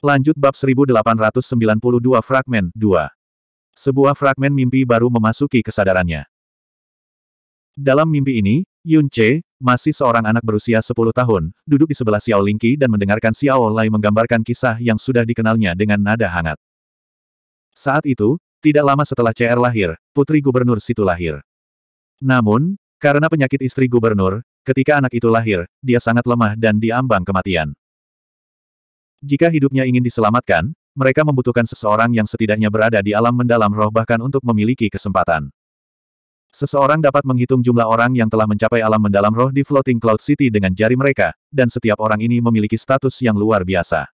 Lanjut bab 1892 fragmen 2. Sebuah fragmen mimpi baru memasuki kesadarannya. Dalam mimpi ini, Yun Che, masih seorang anak berusia 10 tahun, duduk di sebelah Xiao Lingqi dan mendengarkan Xiao Lai menggambarkan kisah yang sudah dikenalnya dengan nada hangat. Saat itu, tidak lama setelah CR lahir, putri gubernur situ lahir. Namun, karena penyakit istri gubernur, ketika anak itu lahir, dia sangat lemah dan diambang kematian. Jika hidupnya ingin diselamatkan, mereka membutuhkan seseorang yang setidaknya berada di alam mendalam roh bahkan untuk memiliki kesempatan. Seseorang dapat menghitung jumlah orang yang telah mencapai alam mendalam roh di Floating Cloud City dengan jari mereka, dan setiap orang ini memiliki status yang luar biasa.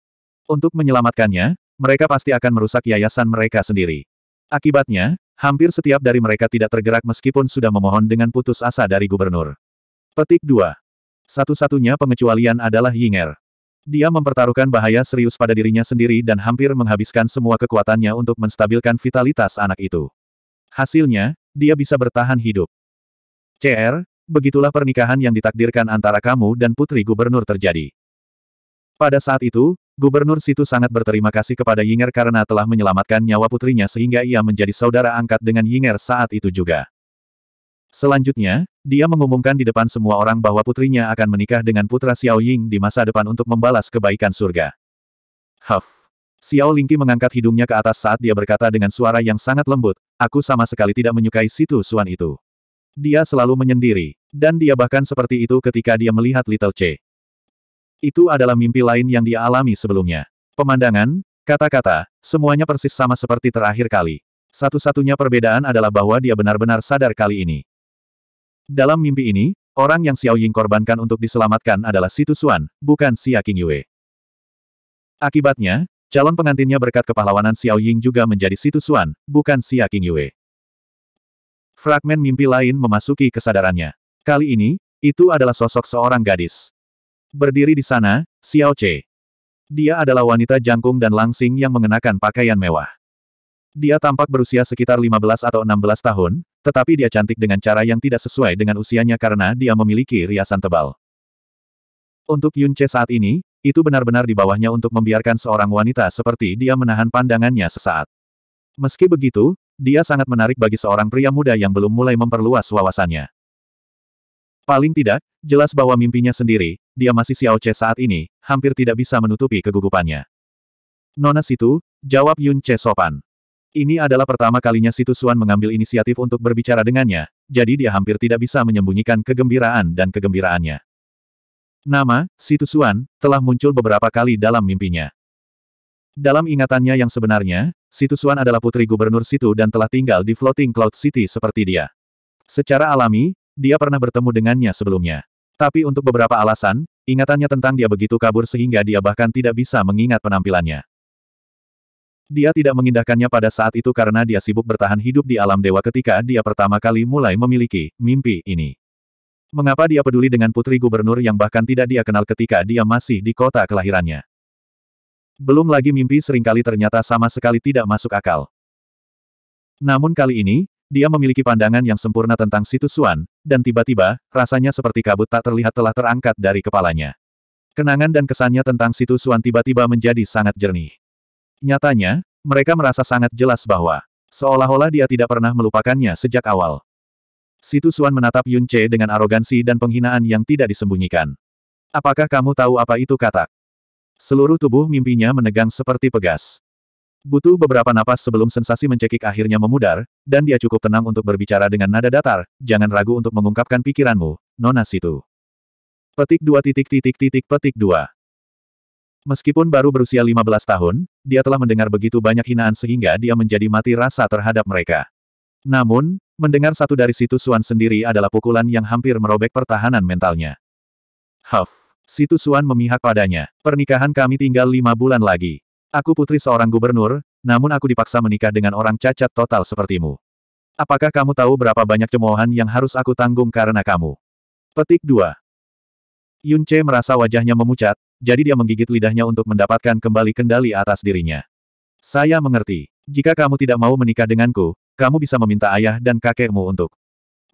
Untuk menyelamatkannya, mereka pasti akan merusak yayasan mereka sendiri. Akibatnya, hampir setiap dari mereka tidak tergerak meskipun sudah memohon dengan putus asa dari gubernur. Petik 2. Satu-satunya pengecualian adalah Yinger. Dia mempertaruhkan bahaya serius pada dirinya sendiri dan hampir menghabiskan semua kekuatannya untuk menstabilkan vitalitas anak itu. Hasilnya, dia bisa bertahan hidup. CR, begitulah pernikahan yang ditakdirkan antara kamu dan putri gubernur terjadi. Pada saat itu, gubernur situ sangat berterima kasih kepada Yinger karena telah menyelamatkan nyawa putrinya sehingga ia menjadi saudara angkat dengan Yinger saat itu juga. Selanjutnya, dia mengumumkan di depan semua orang bahwa putrinya akan menikah dengan putra Xiao Ying di masa depan untuk membalas kebaikan surga. Huff. Xiao Lingqi mengangkat hidungnya ke atas saat dia berkata dengan suara yang sangat lembut, aku sama sekali tidak menyukai situ suan itu. Dia selalu menyendiri, dan dia bahkan seperti itu ketika dia melihat Little Che. Itu adalah mimpi lain yang dia alami sebelumnya. Pemandangan, kata-kata, semuanya persis sama seperti terakhir kali. Satu-satunya perbedaan adalah bahwa dia benar-benar sadar kali ini. Dalam mimpi ini, orang yang Xiao Ying korbankan untuk diselamatkan adalah Situ Xuan, bukan Xia King Yue. Akibatnya, calon pengantinnya berkat kepahlawanan Xiao Ying juga menjadi Situ Xuan, bukan Xia King Yue. Fragmen mimpi lain memasuki kesadarannya. Kali ini, itu adalah sosok seorang gadis. Berdiri di sana, Xiao Che. Dia adalah wanita jangkung dan langsing yang mengenakan pakaian mewah. Dia tampak berusia sekitar 15 atau 16 tahun, tetapi dia cantik dengan cara yang tidak sesuai dengan usianya karena dia memiliki riasan tebal. Untuk Yun Che saat ini, itu benar-benar di bawahnya untuk membiarkan seorang wanita seperti dia menahan pandangannya sesaat. Meski begitu, dia sangat menarik bagi seorang pria muda yang belum mulai memperluas wawasannya. Paling tidak, jelas bahwa mimpinya sendiri, dia masih Xiao Che saat ini, hampir tidak bisa menutupi kegugupannya. Nona situ, jawab Yun Che sopan. Ini adalah pertama kalinya Situ Suan mengambil inisiatif untuk berbicara dengannya, jadi dia hampir tidak bisa menyembunyikan kegembiraan dan kegembiraannya. Nama, Situ Suan, telah muncul beberapa kali dalam mimpinya. Dalam ingatannya yang sebenarnya, Situ Suan adalah putri gubernur Situ dan telah tinggal di Floating Cloud City seperti dia. Secara alami, dia pernah bertemu dengannya sebelumnya. Tapi untuk beberapa alasan, ingatannya tentang dia begitu kabur sehingga dia bahkan tidak bisa mengingat penampilannya. Dia tidak mengindahkannya pada saat itu karena dia sibuk bertahan hidup di alam dewa ketika dia pertama kali mulai memiliki mimpi ini. Mengapa dia peduli dengan putri gubernur yang bahkan tidak dia kenal ketika dia masih di kota kelahirannya? Belum lagi mimpi sering kali ternyata sama sekali tidak masuk akal. Namun kali ini, dia memiliki pandangan yang sempurna tentang situs Suan, dan tiba-tiba, rasanya seperti kabut tak terlihat telah terangkat dari kepalanya. Kenangan dan kesannya tentang situs Suan tiba-tiba menjadi sangat jernih. Nyatanya, mereka merasa sangat jelas bahwa seolah-olah dia tidak pernah melupakannya sejak awal. Situ Suan menatap Yun Che dengan arogansi dan penghinaan yang tidak disembunyikan. Apakah kamu tahu apa itu katak? Seluruh tubuh mimpinya menegang seperti pegas. Butuh beberapa napas sebelum sensasi mencekik akhirnya memudar, dan dia cukup tenang untuk berbicara dengan nada datar, jangan ragu untuk mengungkapkan pikiranmu, Nona Situ. Petik dua titik titik titik petik dua. Meskipun baru berusia 15 tahun, dia telah mendengar begitu banyak hinaan sehingga dia menjadi mati rasa terhadap mereka. Namun, mendengar satu dari situ Suan sendiri adalah pukulan yang hampir merobek pertahanan mentalnya. Huff. Situ Suan memihak padanya. Pernikahan kami tinggal lima bulan lagi. Aku putri seorang gubernur, namun aku dipaksa menikah dengan orang cacat total sepertimu. Apakah kamu tahu berapa banyak cemoohan yang harus aku tanggung karena kamu? Petik 2. Yun Che merasa wajahnya memucat, jadi dia menggigit lidahnya untuk mendapatkan kembali kendali atas dirinya. Saya mengerti. Jika kamu tidak mau menikah denganku, kamu bisa meminta ayah dan kakekmu untuk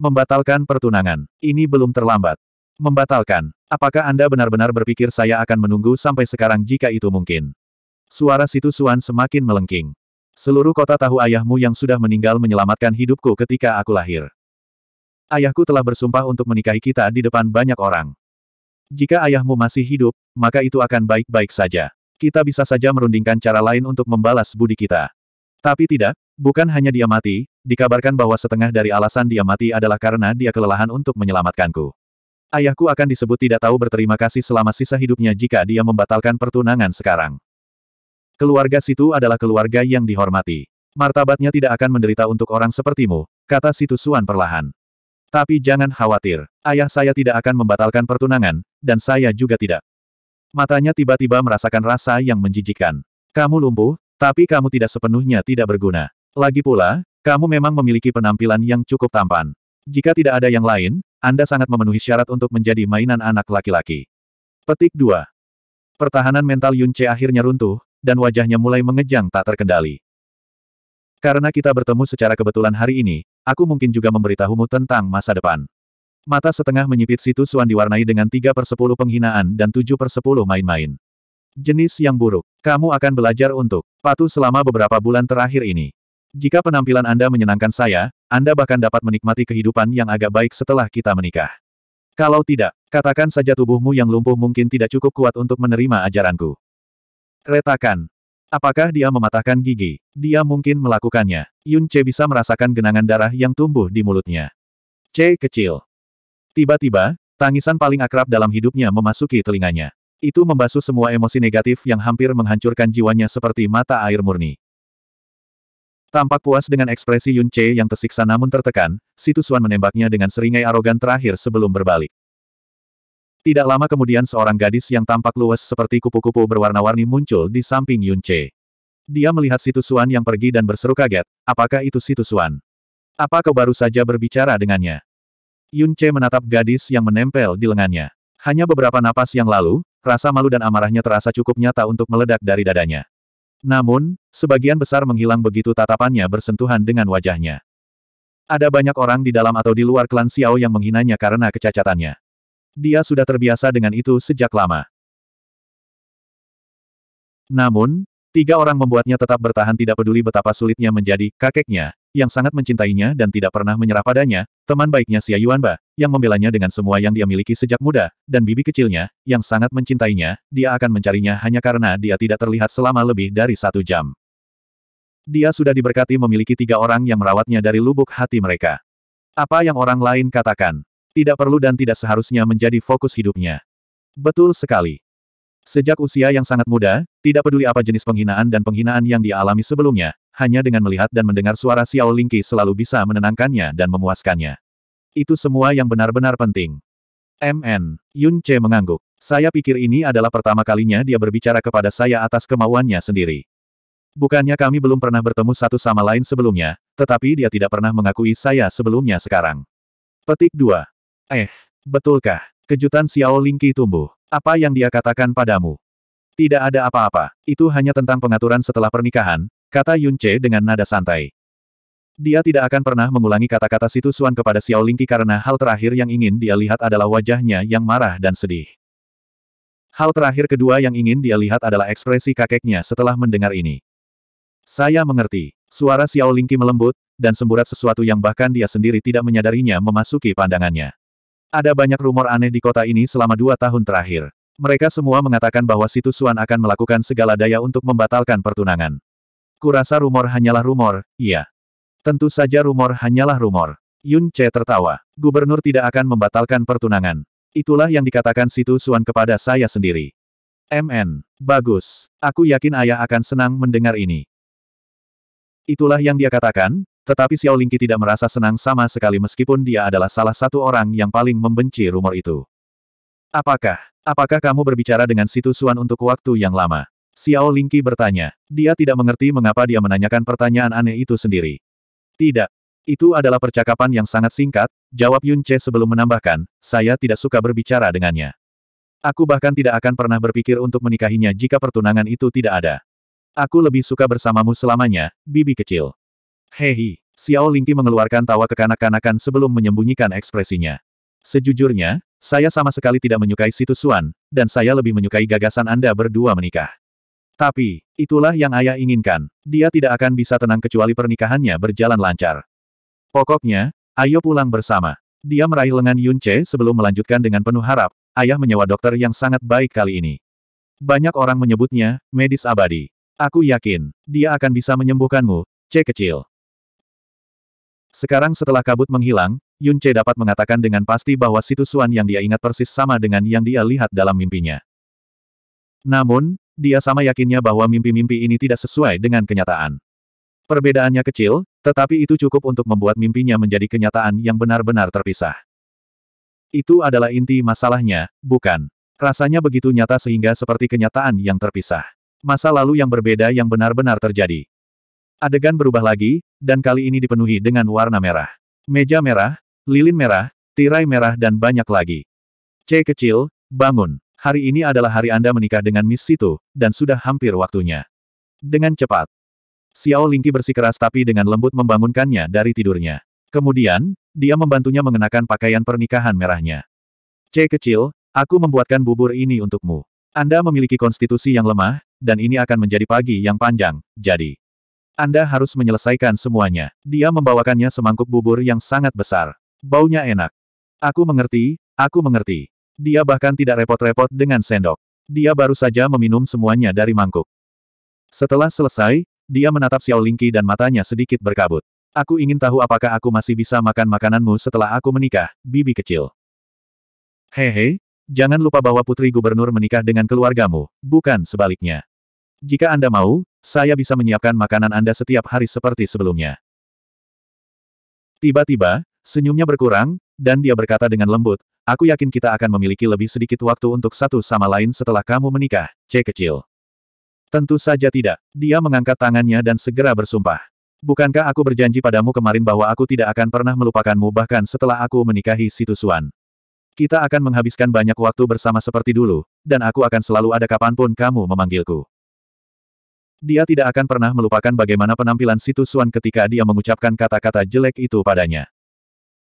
membatalkan pertunangan. Ini belum terlambat. Membatalkan. Apakah Anda benar-benar berpikir saya akan menunggu sampai sekarang jika itu mungkin? Suara Situ Suan semakin melengking. Seluruh kota tahu ayahmu yang sudah meninggal menyelamatkan hidupku ketika aku lahir. Ayahku telah bersumpah untuk menikahi kita di depan banyak orang. Jika ayahmu masih hidup, maka itu akan baik-baik saja. Kita bisa saja merundingkan cara lain untuk membalas budi kita. Tapi tidak, bukan hanya dia mati, dikabarkan bahwa setengah dari alasan dia mati adalah karena dia kelelahan untuk menyelamatkanku. Ayahku akan disebut tidak tahu berterima kasih selama sisa hidupnya jika dia membatalkan pertunangan sekarang. Keluarga situ adalah keluarga yang dihormati. Martabatnya tidak akan menderita untuk orang sepertimu, kata Situ Suan perlahan. Tapi jangan khawatir, ayah saya tidak akan membatalkan pertunangan, dan saya juga tidak. Matanya tiba-tiba merasakan rasa yang menjijikkan. Kamu lumpuh, tapi kamu tidak sepenuhnya tidak berguna. Lagi pula, kamu memang memiliki penampilan yang cukup tampan. Jika tidak ada yang lain, Anda sangat memenuhi syarat untuk menjadi mainan anak laki-laki. Petik 2. Pertahanan mental Yun Che akhirnya runtuh, dan wajahnya mulai mengejang tak terkendali. Karena kita bertemu secara kebetulan hari ini, Aku mungkin juga memberitahumu tentang masa depan. Mata setengah menyipit situ Suan diwarnai dengan tiga per sepuluh penghinaan dan tujuh per sepuluh main-main. Jenis yang buruk. Kamu akan belajar untuk patuh selama beberapa bulan terakhir ini. Jika penampilan Anda menyenangkan saya, Anda bahkan dapat menikmati kehidupan yang agak baik setelah kita menikah. Kalau tidak, katakan saja tubuhmu yang lumpuh mungkin tidak cukup kuat untuk menerima ajaranku. Retakan. Apakah dia mematahkan gigi? Dia mungkin melakukannya. Yun Che bisa merasakan genangan darah yang tumbuh di mulutnya. C kecil. Tiba-tiba, tangisan paling akrab dalam hidupnya memasuki telinganya. Itu membasuh semua emosi negatif yang hampir menghancurkan jiwanya seperti mata air murni. Tampak puas dengan ekspresi Yun Che yang tersiksa namun tertekan, Situ Suan menembaknya dengan seringai arogan terakhir sebelum berbalik. Tidak lama kemudian seorang gadis yang tampak luas seperti kupu-kupu berwarna-warni muncul di samping Yun Che. Dia melihat Situ Suan yang pergi dan berseru kaget, apakah itu Situ Suan? Apa kau baru saja berbicara dengannya? Yun Che menatap gadis yang menempel di lengannya. Hanya beberapa napas yang lalu, rasa malu dan amarahnya terasa cukup nyata untuk meledak dari dadanya. Namun, sebagian besar menghilang begitu tatapannya bersentuhan dengan wajahnya. Ada banyak orang di dalam atau di luar klan Xiao yang menghinanya karena kecacatannya. Dia sudah terbiasa dengan itu sejak lama. Namun, tiga orang membuatnya tetap bertahan tidak peduli betapa sulitnya menjadi kakeknya, yang sangat mencintainya dan tidak pernah menyerah padanya, teman baiknya Xia Yuanba, yang membelanya dengan semua yang dia miliki sejak muda, dan bibi kecilnya, yang sangat mencintainya, dia akan mencarinya hanya karena dia tidak terlihat selama lebih dari satu jam. Dia sudah diberkati memiliki tiga orang yang merawatnya dari lubuk hati mereka. Apa yang orang lain katakan? Tidak perlu dan tidak seharusnya menjadi fokus hidupnya. Betul sekali. Sejak usia yang sangat muda, tidak peduli apa jenis penghinaan dan penghinaan yang dia alami sebelumnya, hanya dengan melihat dan mendengar suara Xiao Lingqi selalu bisa menenangkannya dan memuaskannya. Itu semua yang benar-benar penting. MN. Yun Che mengangguk. Saya pikir ini adalah pertama kalinya dia berbicara kepada saya atas kemauannya sendiri. Bukannya kami belum pernah bertemu satu sama lain sebelumnya, tetapi dia tidak pernah mengakui saya sebelumnya sekarang. Petik 2. Eh, betulkah? Kejutan Xiao Lingqi tumbuh. Apa yang dia katakan padamu? Tidak ada apa-apa. Itu hanya tentang pengaturan setelah pernikahan, kata Yun Che dengan nada santai. Dia tidak akan pernah mengulangi kata-kata situ Suan kepada Xiao Lingqi karena hal terakhir yang ingin dia lihat adalah wajahnya yang marah dan sedih. Hal terakhir kedua yang ingin dia lihat adalah ekspresi kakeknya setelah mendengar ini. Saya mengerti. Suara Xiao Lingqi melembut, dan semburat sesuatu yang bahkan dia sendiri tidak menyadarinya memasuki pandangannya. Ada banyak rumor aneh di kota ini selama dua tahun terakhir. Mereka semua mengatakan bahwa Situ Suan akan melakukan segala daya untuk membatalkan pertunangan. Kurasa rumor hanyalah rumor, iya. Tentu saja rumor hanyalah rumor. Yun Che tertawa. Gubernur tidak akan membatalkan pertunangan. Itulah yang dikatakan Situ Suan kepada saya sendiri. MN. Bagus. Aku yakin ayah akan senang mendengar ini. Itulah yang dia katakan, tetapi Xiao Lingqi tidak merasa senang sama sekali meskipun dia adalah salah satu orang yang paling membenci rumor itu. Apakah, apakah kamu berbicara dengan Situ Suan untuk waktu yang lama? Xiao Lingqi bertanya. Dia tidak mengerti mengapa dia menanyakan pertanyaan aneh itu sendiri. Tidak. Itu adalah percakapan yang sangat singkat, jawab Yun Che sebelum menambahkan, saya tidak suka berbicara dengannya. Aku bahkan tidak akan pernah berpikir untuk menikahinya jika pertunangan itu tidak ada. Aku lebih suka bersamamu selamanya, bibi kecil. Hehi, Xiao Lingqi mengeluarkan tawa kekanak-kanakan sebelum menyembunyikan ekspresinya. Sejujurnya, saya sama sekali tidak menyukai situs Suan, dan saya lebih menyukai gagasan Anda berdua menikah. Tapi, itulah yang ayah inginkan. Dia tidak akan bisa tenang kecuali pernikahannya berjalan lancar. Pokoknya, ayo pulang bersama. Dia meraih lengan Yun Che sebelum melanjutkan dengan penuh harap, ayah menyewa dokter yang sangat baik kali ini. Banyak orang menyebutnya, medis abadi. Aku yakin, dia akan bisa menyembuhkanmu, C kecil. Sekarang setelah kabut menghilang, Yun Che dapat mengatakan dengan pasti bahwa situs Suan yang dia ingat persis sama dengan yang dia lihat dalam mimpinya. Namun, dia sama yakinnya bahwa mimpi-mimpi ini tidak sesuai dengan kenyataan. Perbedaannya kecil, tetapi itu cukup untuk membuat mimpinya menjadi kenyataan yang benar-benar terpisah. Itu adalah inti masalahnya, bukan? Rasanya begitu nyata sehingga seperti kenyataan yang terpisah. Masa lalu yang berbeda yang benar-benar terjadi. Adegan berubah lagi, dan kali ini dipenuhi dengan warna merah. Meja merah, lilin merah, tirai merah dan banyak lagi. C kecil, bangun. Hari ini adalah hari Anda menikah dengan Miss Situ, dan sudah hampir waktunya. Dengan cepat. Xiao Lingqi bersikeras tapi dengan lembut membangunkannya dari tidurnya. Kemudian, dia membantunya mengenakan pakaian pernikahan merahnya. C kecil, aku membuatkan bubur ini untukmu. Anda memiliki konstitusi yang lemah, dan ini akan menjadi pagi yang panjang, jadi. Anda harus menyelesaikan semuanya. Dia membawakannya semangkuk bubur yang sangat besar. Baunya enak. Aku mengerti, aku mengerti. Dia bahkan tidak repot-repot dengan sendok. Dia baru saja meminum semuanya dari mangkuk. Setelah selesai, dia menatap Xiao Lingqi dan matanya sedikit berkabut. Aku ingin tahu apakah aku masih bisa makan makananmu setelah aku menikah, bibi kecil. Hehe, jangan lupa bahwa putri gubernur menikah dengan keluargamu, bukan sebaliknya. Jika Anda mau, saya bisa menyiapkan makanan Anda setiap hari seperti sebelumnya. Tiba-tiba, senyumnya berkurang, dan dia berkata dengan lembut, aku yakin kita akan memiliki lebih sedikit waktu untuk satu sama lain setelah kamu menikah, C kecil. Tentu saja tidak. Dia mengangkat tangannya dan segera bersumpah. Bukankah aku berjanji padamu kemarin bahwa aku tidak akan pernah melupakanmu bahkan setelah aku menikahi Situsuan? Kita akan menghabiskan banyak waktu bersama seperti dulu, dan aku akan selalu ada kapan pun kamu memanggilku. Dia tidak akan pernah melupakan bagaimana penampilan Situ Suan ketika dia mengucapkan kata-kata jelek itu padanya.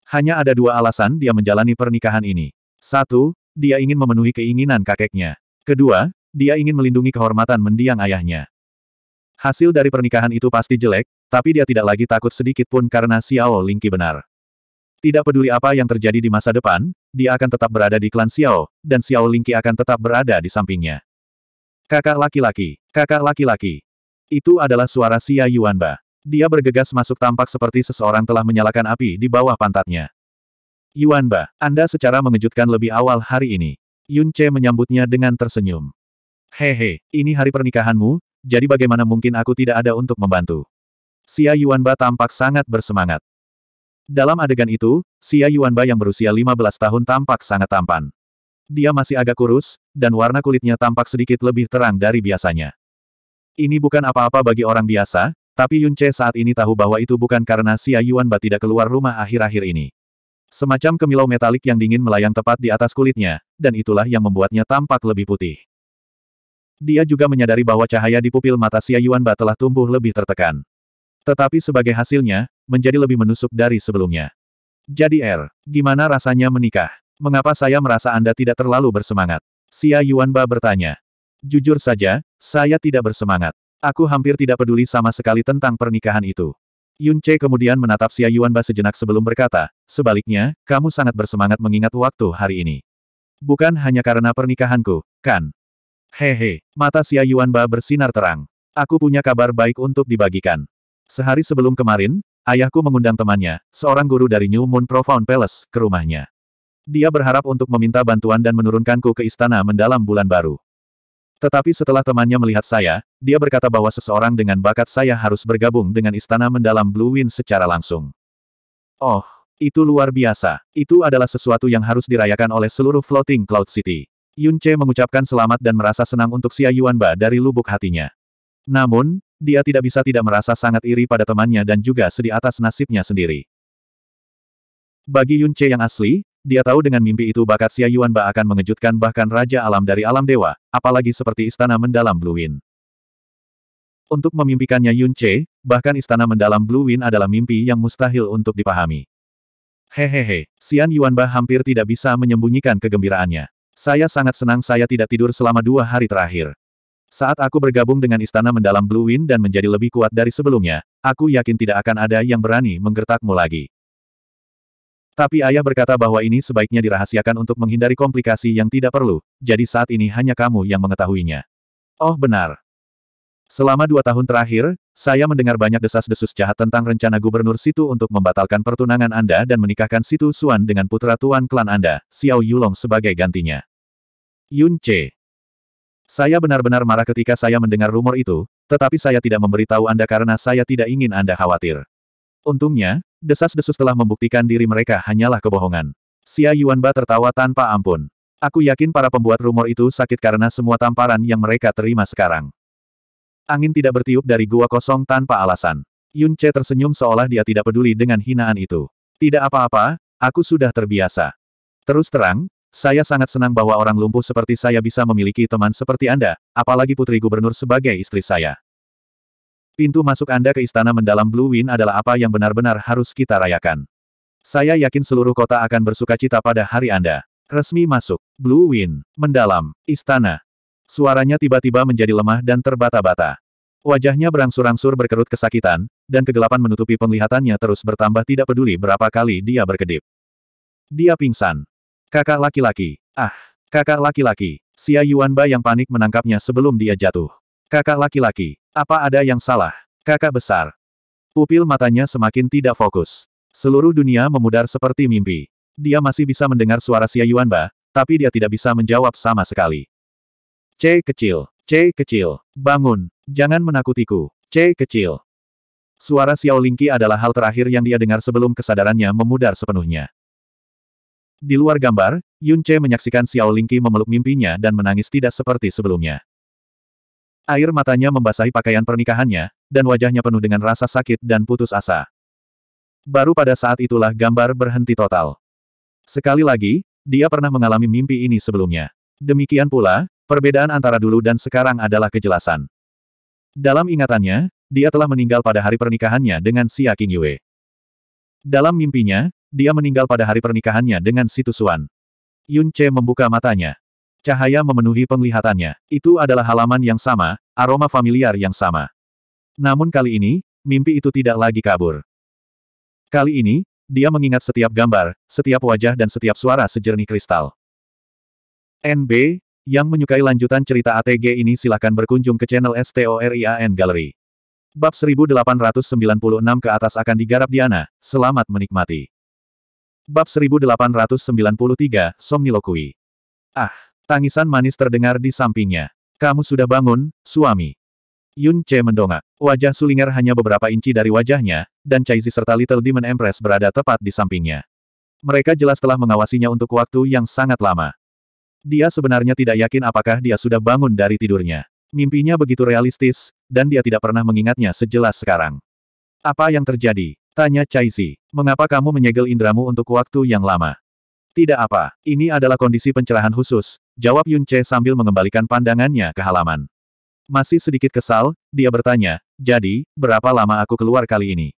Hanya ada dua alasan dia menjalani pernikahan ini. Satu, dia ingin memenuhi keinginan kakeknya. Kedua, dia ingin melindungi kehormatan mendiang ayahnya. Hasil dari pernikahan itu pasti jelek, tapi dia tidak lagi takut sedikit pun karena Xiao Lingqi benar. Tidak peduli apa yang terjadi di masa depan, dia akan tetap berada di klan Xiao, dan Xiao Lingqi akan tetap berada di sampingnya. Kakak laki-laki, kakak laki-laki. Itu adalah suara Xia Yuanba. Dia bergegas masuk tampak seperti seseorang telah menyalakan api di bawah pantatnya. Yuanba, Anda secara mengejutkan lebih awal hari ini. Yun Che menyambutnya dengan tersenyum. Hehe, ini hari pernikahanmu, jadi bagaimana mungkin aku tidak ada untuk membantu? Xia Yuanba tampak sangat bersemangat. Dalam adegan itu, Xia Yuanba yang berusia 15 tahun tampak sangat tampan. Dia masih agak kurus, dan warna kulitnya tampak sedikit lebih terang dari biasanya. Ini bukan apa-apa bagi orang biasa, tapi Yun Che saat ini tahu bahwa itu bukan karena Xia Yuanba tidak keluar rumah akhir-akhir ini. Semacam kemilau metalik yang dingin melayang tepat di atas kulitnya, dan itulah yang membuatnya tampak lebih putih. Dia juga menyadari bahwa cahaya di pupil mata Xia Yuanba telah tumbuh lebih tertekan. Tetapi sebagai hasilnya, menjadi lebih menusuk dari sebelumnya. Jadi Er, gimana rasanya menikah? Mengapa saya merasa Anda tidak terlalu bersemangat? Xia Yuanba bertanya. Jujur saja, saya tidak bersemangat. Aku hampir tidak peduli sama sekali tentang pernikahan itu. Yun Che kemudian menatap Xia Yuanba sejenak sebelum berkata, sebaliknya, kamu sangat bersemangat mengingat waktu hari ini. Bukan hanya karena pernikahanku, kan? Hehe, mata Xia Yuanba bersinar terang. Aku punya kabar baik untuk dibagikan. Sehari sebelum kemarin, ayahku mengundang temannya, seorang guru dari New Moon Profound Palace, ke rumahnya. Dia berharap untuk meminta bantuan dan menurunkanku ke istana mendalam bulan baru. Tetapi setelah temannya melihat saya, dia berkata bahwa seseorang dengan bakat saya harus bergabung dengan istana mendalam Blue Wind secara langsung. Oh, itu luar biasa. Itu adalah sesuatu yang harus dirayakan oleh seluruh Floating Cloud City. Yun Che mengucapkan selamat dan merasa senang untuk Xia Yuanba dari lubuk hatinya. Namun, dia tidak bisa tidak merasa sangat iri pada temannya dan juga sedih atas nasibnya sendiri. Bagi Yun Che yang asli, dia tahu dengan mimpi itu bakat Xia Yuanba akan mengejutkan bahkan Raja Alam dari Alam Dewa, apalagi seperti Istana Mendalam Blue Wind. Untuk memimpikannya Yun Che, bahkan Istana Mendalam Blue Wind adalah mimpi yang mustahil untuk dipahami. Hehehe, Xian Yuanba hampir tidak bisa menyembunyikan kegembiraannya. Saya sangat senang saya tidak tidur selama dua hari terakhir. Saat aku bergabung dengan Istana Mendalam Blue Wind dan menjadi lebih kuat dari sebelumnya, aku yakin tidak akan ada yang berani menggertakmu lagi. Tapi ayah berkata bahwa ini sebaiknya dirahasiakan untuk menghindari komplikasi yang tidak perlu, jadi saat ini hanya kamu yang mengetahuinya. Oh benar. Selama dua tahun terakhir, saya mendengar banyak desas-desus jahat tentang rencana Gubernur Situ untuk membatalkan pertunangan Anda dan menikahkan Situ Suan dengan putra tuan klan Anda, Xiao Yulong sebagai gantinya. Yun Che. Saya benar-benar marah ketika saya mendengar rumor itu, tetapi saya tidak memberitahu Anda karena saya tidak ingin Anda khawatir. Untungnya, desas-desus telah membuktikan diri mereka hanyalah kebohongan. Xia Yuanba tertawa tanpa ampun. Aku yakin para pembuat rumor itu sakit karena semua tamparan yang mereka terima sekarang. Angin tidak bertiup dari gua kosong tanpa alasan. Yun Che tersenyum seolah dia tidak peduli dengan hinaan itu. Tidak apa-apa, aku sudah terbiasa. Terus terang, saya sangat senang bahwa orang lumpuh seperti saya bisa memiliki teman seperti Anda, apalagi putri gubernur sebagai istri saya. Pintu masuk Anda ke istana mendalam Blue Wind adalah apa yang benar-benar harus kita rayakan. Saya yakin seluruh kota akan bersuka cita pada hari Anda. Resmi masuk. Blue Wind. Mendalam. Istana. Suaranya tiba-tiba menjadi lemah dan terbata-bata. Wajahnya berangsur-angsur berkerut kesakitan, dan kegelapan menutupi penglihatannya terus bertambah tidak peduli berapa kali dia berkedip. Dia pingsan. Kakak laki-laki. Ah, kakak laki-laki. Xia Yuanba yang panik menangkapnya sebelum dia jatuh. Kakak laki-laki. Apa ada yang salah? Kakak besar. Pupil matanya semakin tidak fokus. Seluruh dunia memudar seperti mimpi. Dia masih bisa mendengar suara Xia Yuanba, tapi dia tidak bisa menjawab sama sekali. C kecil, C kecil, bangun, jangan menakutiku, C kecil. Suara Xiao Lingqi adalah hal terakhir yang dia dengar sebelum kesadarannya memudar sepenuhnya. Di luar gambar, Yun Che menyaksikan Xiao Lingqi memeluk mimpinya dan menangis tidak seperti sebelumnya. Air matanya membasahi pakaian pernikahannya, dan wajahnya penuh dengan rasa sakit dan putus asa. Baru pada saat itulah gambar berhenti total. Sekali lagi, dia pernah mengalami mimpi ini sebelumnya. Demikian pula, perbedaan antara dulu dan sekarang adalah kejelasan. Dalam ingatannya, dia telah meninggal pada hari pernikahannya dengan Xia King Yue. Dalam mimpinya, dia meninggal pada hari pernikahannya dengan Si Tusuan. Yun Che membuka matanya. Cahaya memenuhi penglihatannya. Itu adalah halaman yang sama, aroma familiar yang sama. Namun kali ini, mimpi itu tidak lagi kabur. Kali ini, dia mengingat setiap gambar, setiap wajah dan setiap suara sejernih kristal. NB, yang menyukai lanjutan cerita ATG ini silahkan berkunjung ke channel STORIAN Gallery. Bab 1896 ke atas akan digarap Diana, selamat menikmati. Bab 1893, Somnilokui. Ah! Tangisan manis terdengar di sampingnya. Kamu sudah bangun, suami. Yun Che mendongak. Wajah Sulinger hanya beberapa inci dari wajahnya, dan Chaizi serta Little Demon Empress berada tepat di sampingnya. Mereka jelas telah mengawasinya untuk waktu yang sangat lama. Dia sebenarnya tidak yakin apakah dia sudah bangun dari tidurnya. Mimpinya begitu realistis, dan dia tidak pernah mengingatnya sejelas sekarang. Apa yang terjadi? Tanya Chaizi. Mengapa kamu menyegel indramu untuk waktu yang lama? Tidak apa, ini adalah kondisi pencerahan khusus, jawab Yun Che sambil mengembalikan pandangannya ke halaman. Masih sedikit kesal, dia bertanya, jadi, berapa lama aku keluar kali ini?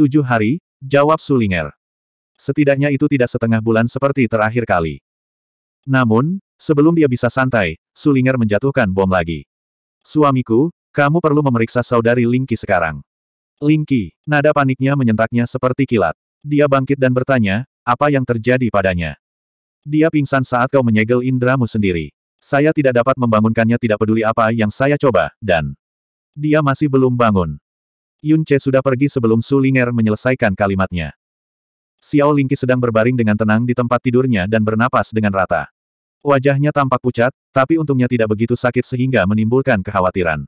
Tujuh hari, jawab Sulinger. Setidaknya itu tidak setengah bulan seperti terakhir kali. Namun, sebelum dia bisa santai, Sulinger menjatuhkan bom lagi. Suamiku, kamu perlu memeriksa saudari Lingki sekarang. Lingki, nada paniknya menyentaknya seperti kilat. Dia bangkit dan bertanya, apa yang terjadi padanya? Dia pingsan saat kau menyegel indramu sendiri. Saya tidak dapat membangunkannya tidak peduli apa yang saya coba, dan... Dia masih belum bangun. Yun Che sudah pergi sebelum Su Linger menyelesaikan kalimatnya. Xiao Lingqi sedang berbaring dengan tenang di tempat tidurnya dan bernapas dengan rata. Wajahnya tampak pucat, tapi untungnya tidak begitu sakit sehingga menimbulkan kekhawatiran.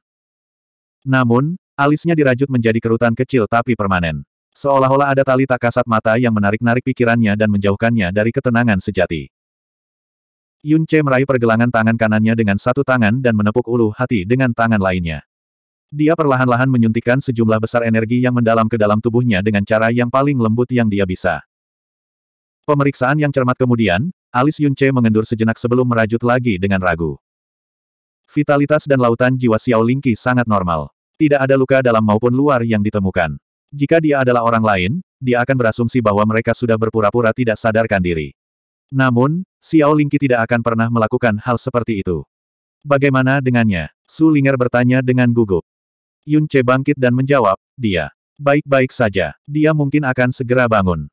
Namun, alisnya dirajut menjadi kerutan kecil tapi permanen. Seolah-olah ada tali tak kasat mata yang menarik-narik pikirannya dan menjauhkannya dari ketenangan sejati. Yun Che meraih pergelangan tangan kanannya dengan satu tangan dan menepuk ulu hati dengan tangan lainnya. Dia perlahan-lahan menyuntikkan sejumlah besar energi yang mendalam ke dalam tubuhnya dengan cara yang paling lembut yang dia bisa. Pemeriksaan yang cermat kemudian, alis Yun Che mengendur sejenak sebelum merajut lagi dengan ragu. Vitalitas dan lautan jiwa Xiao Lingqi sangat normal. Tidak ada luka dalam maupun luar yang ditemukan. Jika dia adalah orang lain, dia akan berasumsi bahwa mereka sudah berpura-pura tidak sadarkan diri. Namun, Xiao Lingqi tidak akan pernah melakukan hal seperti itu. Bagaimana dengannya? Su Linger bertanya dengan gugup. Yun Che bangkit dan menjawab, dia. Baik-baik saja, dia mungkin akan segera bangun.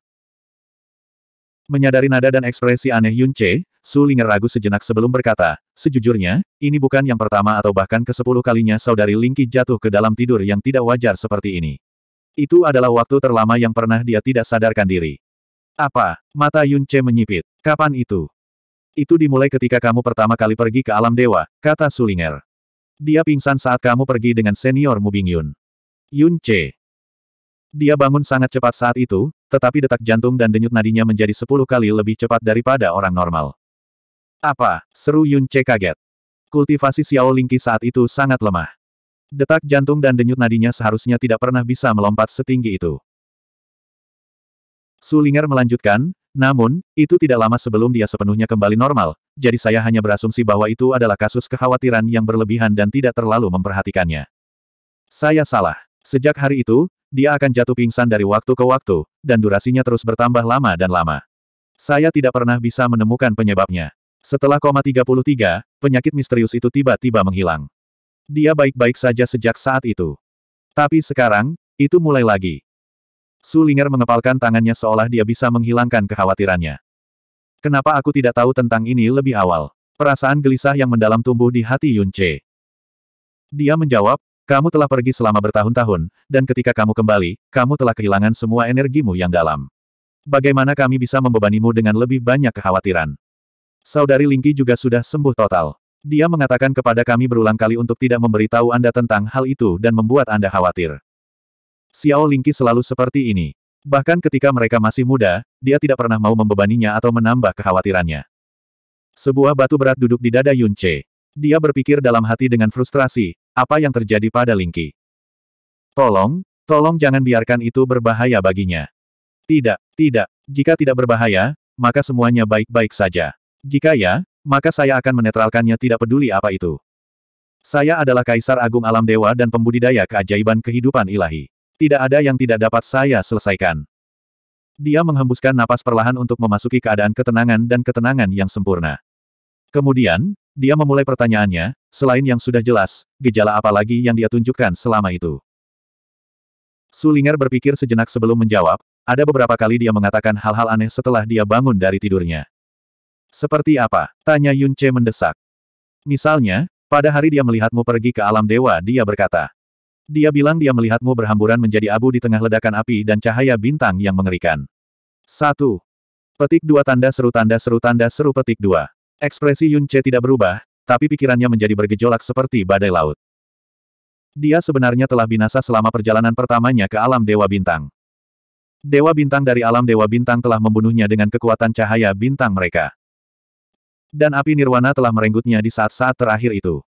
Menyadari nada dan ekspresi aneh Yun Che, Su Linger ragu sejenak sebelum berkata, sejujurnya, ini bukan yang pertama atau bahkan ke sepuluh kalinya saudari Lingki jatuh ke dalam tidur yang tidak wajar seperti ini. Itu adalah waktu terlama yang pernah dia tidak sadarkan diri. Apa? Mata Yun Che menyipit. Kapan itu? Itu dimulai ketika kamu pertama kali pergi ke alam dewa, kata Sulinger. Dia pingsan saat kamu pergi dengan senior Mu Bingyun. Yun Che. Dia bangun sangat cepat saat itu, tetapi detak jantung dan denyut nadinya menjadi sepuluh kali lebih cepat daripada orang normal. Apa? Seru Yun Che kaget. Kultivasi Xiao Lingqi saat itu sangat lemah. Detak jantung dan denyut nadinya seharusnya tidak pernah bisa melompat setinggi itu. Sulinger melanjutkan, namun, itu tidak lama sebelum dia sepenuhnya kembali normal, jadi saya hanya berasumsi bahwa itu adalah kasus kekhawatiran yang berlebihan dan tidak terlalu memperhatikannya. Saya salah. Sejak hari itu, dia akan jatuh pingsan dari waktu ke waktu, dan durasinya terus bertambah lama dan lama. Saya tidak pernah bisa menemukan penyebabnya. Setelah koma 33, penyakit misterius itu tiba-tiba menghilang. Dia baik-baik saja sejak saat itu. Tapi sekarang, itu mulai lagi. Su Linger mengepalkan tangannya seolah dia bisa menghilangkan kekhawatirannya. Kenapa aku tidak tahu tentang ini lebih awal? Perasaan gelisah yang mendalam tumbuh di hati Yun Che. Dia menjawab, kamu telah pergi selama bertahun-tahun, dan ketika kamu kembali, kamu telah kehilangan semua energimu yang dalam. Bagaimana kami bisa membebanimu dengan lebih banyak kekhawatiran? Saudari Lingki juga sudah sembuh total. Dia mengatakan kepada kami berulang kali untuk tidak memberitahu Anda tentang hal itu dan membuat Anda khawatir. Xiao Lingqi selalu seperti ini. Bahkan ketika mereka masih muda, dia tidak pernah mau membebaninya atau menambah kekhawatirannya. Sebuah batu berat duduk di dada Yun Che. Dia berpikir dalam hati dengan frustrasi, apa yang terjadi pada Lingqi. Tolong, tolong jangan biarkan itu berbahaya baginya. Tidak, tidak, jika tidak berbahaya, maka semuanya baik-baik saja. Jika ya, maka saya akan menetralkannya tidak peduli apa itu. Saya adalah Kaisar Agung Alam Dewa dan pembudidaya keajaiban kehidupan ilahi. Tidak ada yang tidak dapat saya selesaikan. Dia menghembuskan napas perlahan untuk memasuki keadaan ketenangan dan ketenangan yang sempurna. Kemudian, dia memulai pertanyaannya, selain yang sudah jelas, gejala apa lagi yang dia tunjukkan selama itu. Sulinger berpikir sejenak sebelum menjawab, ada beberapa kali dia mengatakan hal-hal aneh setelah dia bangun dari tidurnya. Seperti apa? Tanya Yun Che mendesak. Misalnya, pada hari dia melihatmu pergi ke alam dewa dia berkata. Dia bilang dia melihatmu berhamburan menjadi abu di tengah ledakan api dan cahaya bintang yang mengerikan. 1. Petik dua tanda seru tanda seru tanda seru petik dua. Ekspresi Yun Che tidak berubah, tapi pikirannya menjadi bergejolak seperti badai laut. Dia sebenarnya telah binasa selama perjalanan pertamanya ke alam Dewa Bintang. Dewa Bintang dari alam Dewa Bintang telah membunuhnya dengan kekuatan cahaya bintang mereka. Dan api nirwana telah merenggutnya di saat-saat terakhir itu.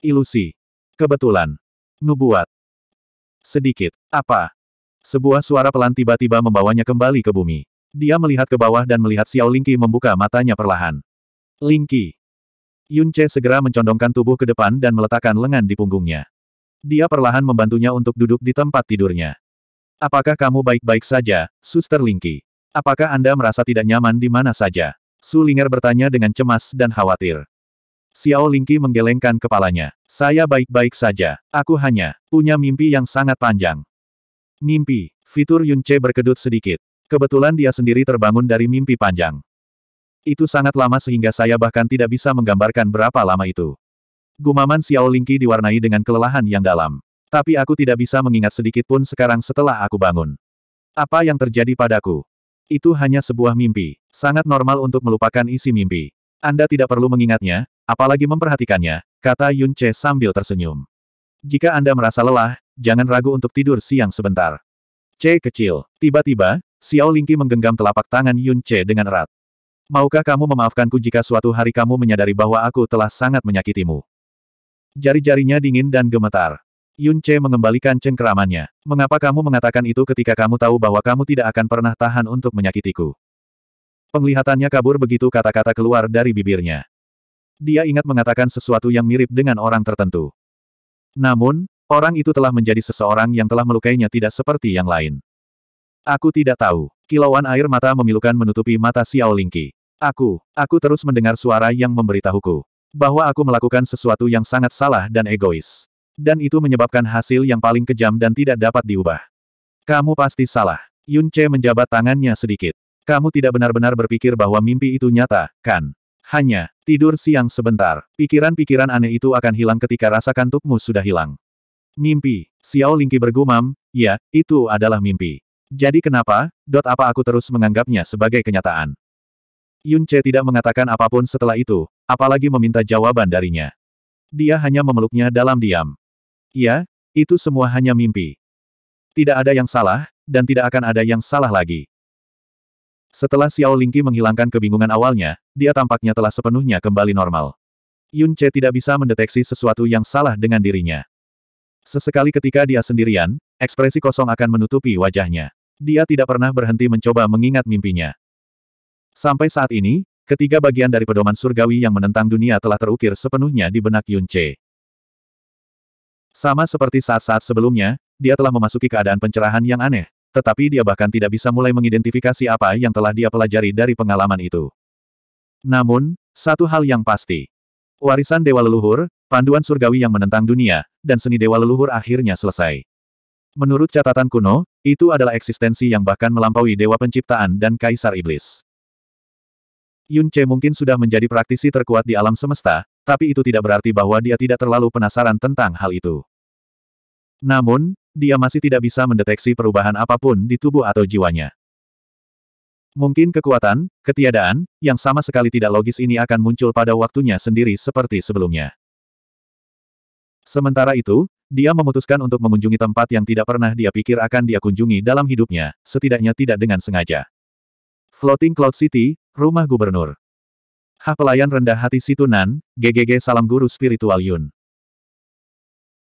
Ilusi. Kebetulan. Nubuat. Sedikit. Apa? Sebuah suara pelan tiba-tiba membawanya kembali ke bumi. Dia melihat ke bawah dan melihat Xiao Lingqi membuka matanya perlahan. Lingqi. Yun Che segera mencondongkan tubuh ke depan dan meletakkan lengan di punggungnya. Dia perlahan membantunya untuk duduk di tempat tidurnya. Apakah kamu baik-baik saja, Suster Lingqi? Apakah Anda merasa tidak nyaman di mana saja? Su Linger bertanya dengan cemas dan khawatir. Xiao Lingqi menggelengkan kepalanya. Saya baik-baik saja. Aku hanya punya mimpi yang sangat panjang. Mimpi. Fitur Yun Che berkedut sedikit. Kebetulan dia sendiri terbangun dari mimpi panjang. Itu sangat lama sehingga saya bahkan tidak bisa menggambarkan berapa lama itu. Gumaman Xiao Lingqi diwarnai dengan kelelahan yang dalam. Tapi aku tidak bisa mengingat sedikit pun sekarang setelah aku bangun. Apa yang terjadi padaku? Itu hanya sebuah mimpi. Sangat normal untuk melupakan isi mimpi. Anda tidak perlu mengingatnya, apalagi memperhatikannya, kata Yun Che sambil tersenyum. Jika Anda merasa lelah, jangan ragu untuk tidur siang sebentar. C kecil. Tiba-tiba, Xiao Lingqi menggenggam telapak tangan Yun Che dengan erat. Maukah kamu memaafkanku jika suatu hari kamu menyadari bahwa aku telah sangat menyakitimu? Jari-jarinya dingin dan gemetar. Yun Che mengembalikan cengkeramannya. Mengapa kamu mengatakan itu ketika kamu tahu bahwa kamu tidak akan pernah tahan untuk menyakitiku? Penglihatannya kabur begitu kata-kata keluar dari bibirnya. Dia ingat mengatakan sesuatu yang mirip dengan orang tertentu. Namun, orang itu telah menjadi seseorang yang telah melukainya tidak seperti yang lain. Aku tidak tahu. Kilauan air mata memilukan menutupi mata Xiao Lingqi. Aku, aku terus mendengar suara yang memberitahuku. Bahwa aku melakukan sesuatu yang sangat salah dan egois. Dan itu menyebabkan hasil yang paling kejam dan tidak dapat diubah. Kamu pasti salah. Yun Che menjabat tangannya sedikit. Kamu tidak benar-benar berpikir bahwa mimpi itu nyata, kan? Hanya, tidur siang sebentar. Pikiran-pikiran aneh itu akan hilang ketika rasa kantukmu sudah hilang. Mimpi. Xiao Lingqi bergumam, ya, itu adalah mimpi. Jadi kenapa, dot apa aku terus menganggapnya sebagai kenyataan? Yun Che tidak mengatakan apa pun setelah itu, apalagi meminta jawaban darinya. Dia hanya memeluknya dalam diam. Ya, itu semua hanya mimpi. Tidak ada yang salah, dan tidak akan ada yang salah lagi. Setelah Xiao Lingqi menghilangkan kebingungan awalnya, dia tampaknya telah sepenuhnya kembali normal. Yun Che tidak bisa mendeteksi sesuatu yang salah dengan dirinya. Sesekali ketika dia sendirian, ekspresi kosong akan menutupi wajahnya. Dia tidak pernah berhenti mencoba mengingat mimpinya. Sampai saat ini, ketiga bagian dari pedoman surgawi yang menentang dunia telah terukir sepenuhnya di benak Yun Che. Sama seperti saat-saat sebelumnya, dia telah memasuki keadaan pencerahan yang aneh, tetapi dia bahkan tidak bisa mulai mengidentifikasi apa yang telah dia pelajari dari pengalaman itu. Namun, satu hal yang pasti. Warisan Dewa Leluhur, panduan surgawi yang menentang dunia, dan seni Dewa Leluhur akhirnya selesai. Menurut catatan kuno, itu adalah eksistensi yang bahkan melampaui Dewa Penciptaan dan Kaisar Iblis. Yun Che mungkin sudah menjadi praktisi terkuat di alam semesta, tapi itu tidak berarti bahwa dia tidak terlalu penasaran tentang hal itu. Namun, dia masih tidak bisa mendeteksi perubahan apa pun di tubuh atau jiwanya. Mungkin kekuatan, ketiadaan, yang sama sekali tidak logis ini akan muncul pada waktunya sendiri seperti sebelumnya. Sementara itu, dia memutuskan untuk mengunjungi tempat yang tidak pernah dia pikir akan dia kunjungi dalam hidupnya, setidaknya tidak dengan sengaja. Floating Cloud City, rumah gubernur. Hah pelayan rendah hati Situnan, GGG Salam Guru Spiritual Yun.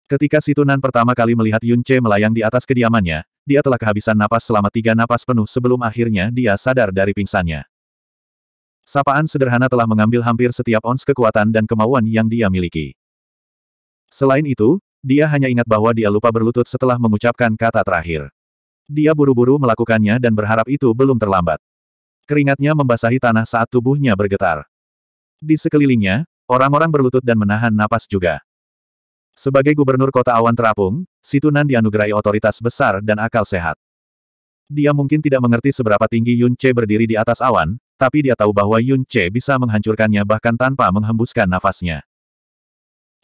Ketika Situnan pertama kali melihat Yun Che melayang di atas kediamannya, dia telah kehabisan napas selama tiga napas penuh sebelum akhirnya dia sadar dari pingsannya. Sapaan sederhana telah mengambil hampir setiap ons kekuatan dan kemauan yang dia miliki. Selain itu, dia hanya ingat bahwa dia lupa berlutut setelah mengucapkan kata terakhir. Dia buru-buru melakukannya dan berharap itu belum terlambat. Keringatnya membasahi tanah saat tubuhnya bergetar. Di sekelilingnya, orang-orang berlutut dan menahan napas juga. Sebagai gubernur kota awan terapung, Situnan dianugerahi otoritas besar dan akal sehat. Dia mungkin tidak mengerti seberapa tinggi Yun Che berdiri di atas awan, tapi dia tahu bahwa Yun Che bisa menghancurkannya bahkan tanpa menghembuskan nafasnya.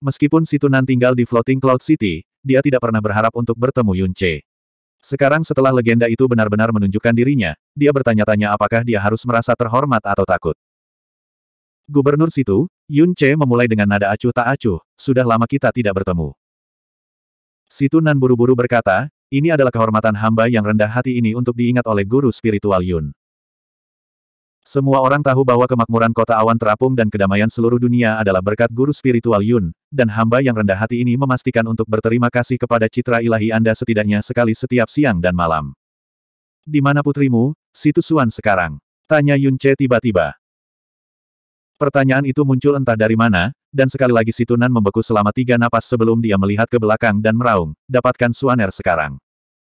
Meskipun Situnan tinggal di Floating Cloud City, dia tidak pernah berharap untuk bertemu Yun Che. Sekarang setelah legenda itu benar-benar menunjukkan dirinya, dia bertanya-tanya apakah dia harus merasa terhormat atau takut. Gubernur situ, Yun Che memulai dengan nada acuh tak acuh, sudah lama kita tidak bertemu. Situ Nan buru-buru berkata, ini adalah kehormatan hamba yang rendah hati ini untuk diingat oleh guru spiritual Yun. Semua orang tahu bahwa kemakmuran kota awan terapung dan kedamaian seluruh dunia adalah berkat guru spiritual Yun, dan hamba yang rendah hati ini memastikan untuk berterima kasih kepada citra ilahi Anda setidaknya sekali setiap siang dan malam. Di mana putrimu, Situ Suan sekarang? Tanya Yun Che tiba-tiba. Pertanyaan itu muncul entah dari mana, dan sekali lagi Situnan membeku selama tiga napas sebelum dia melihat ke belakang dan meraung, dapatkan Suaner sekarang.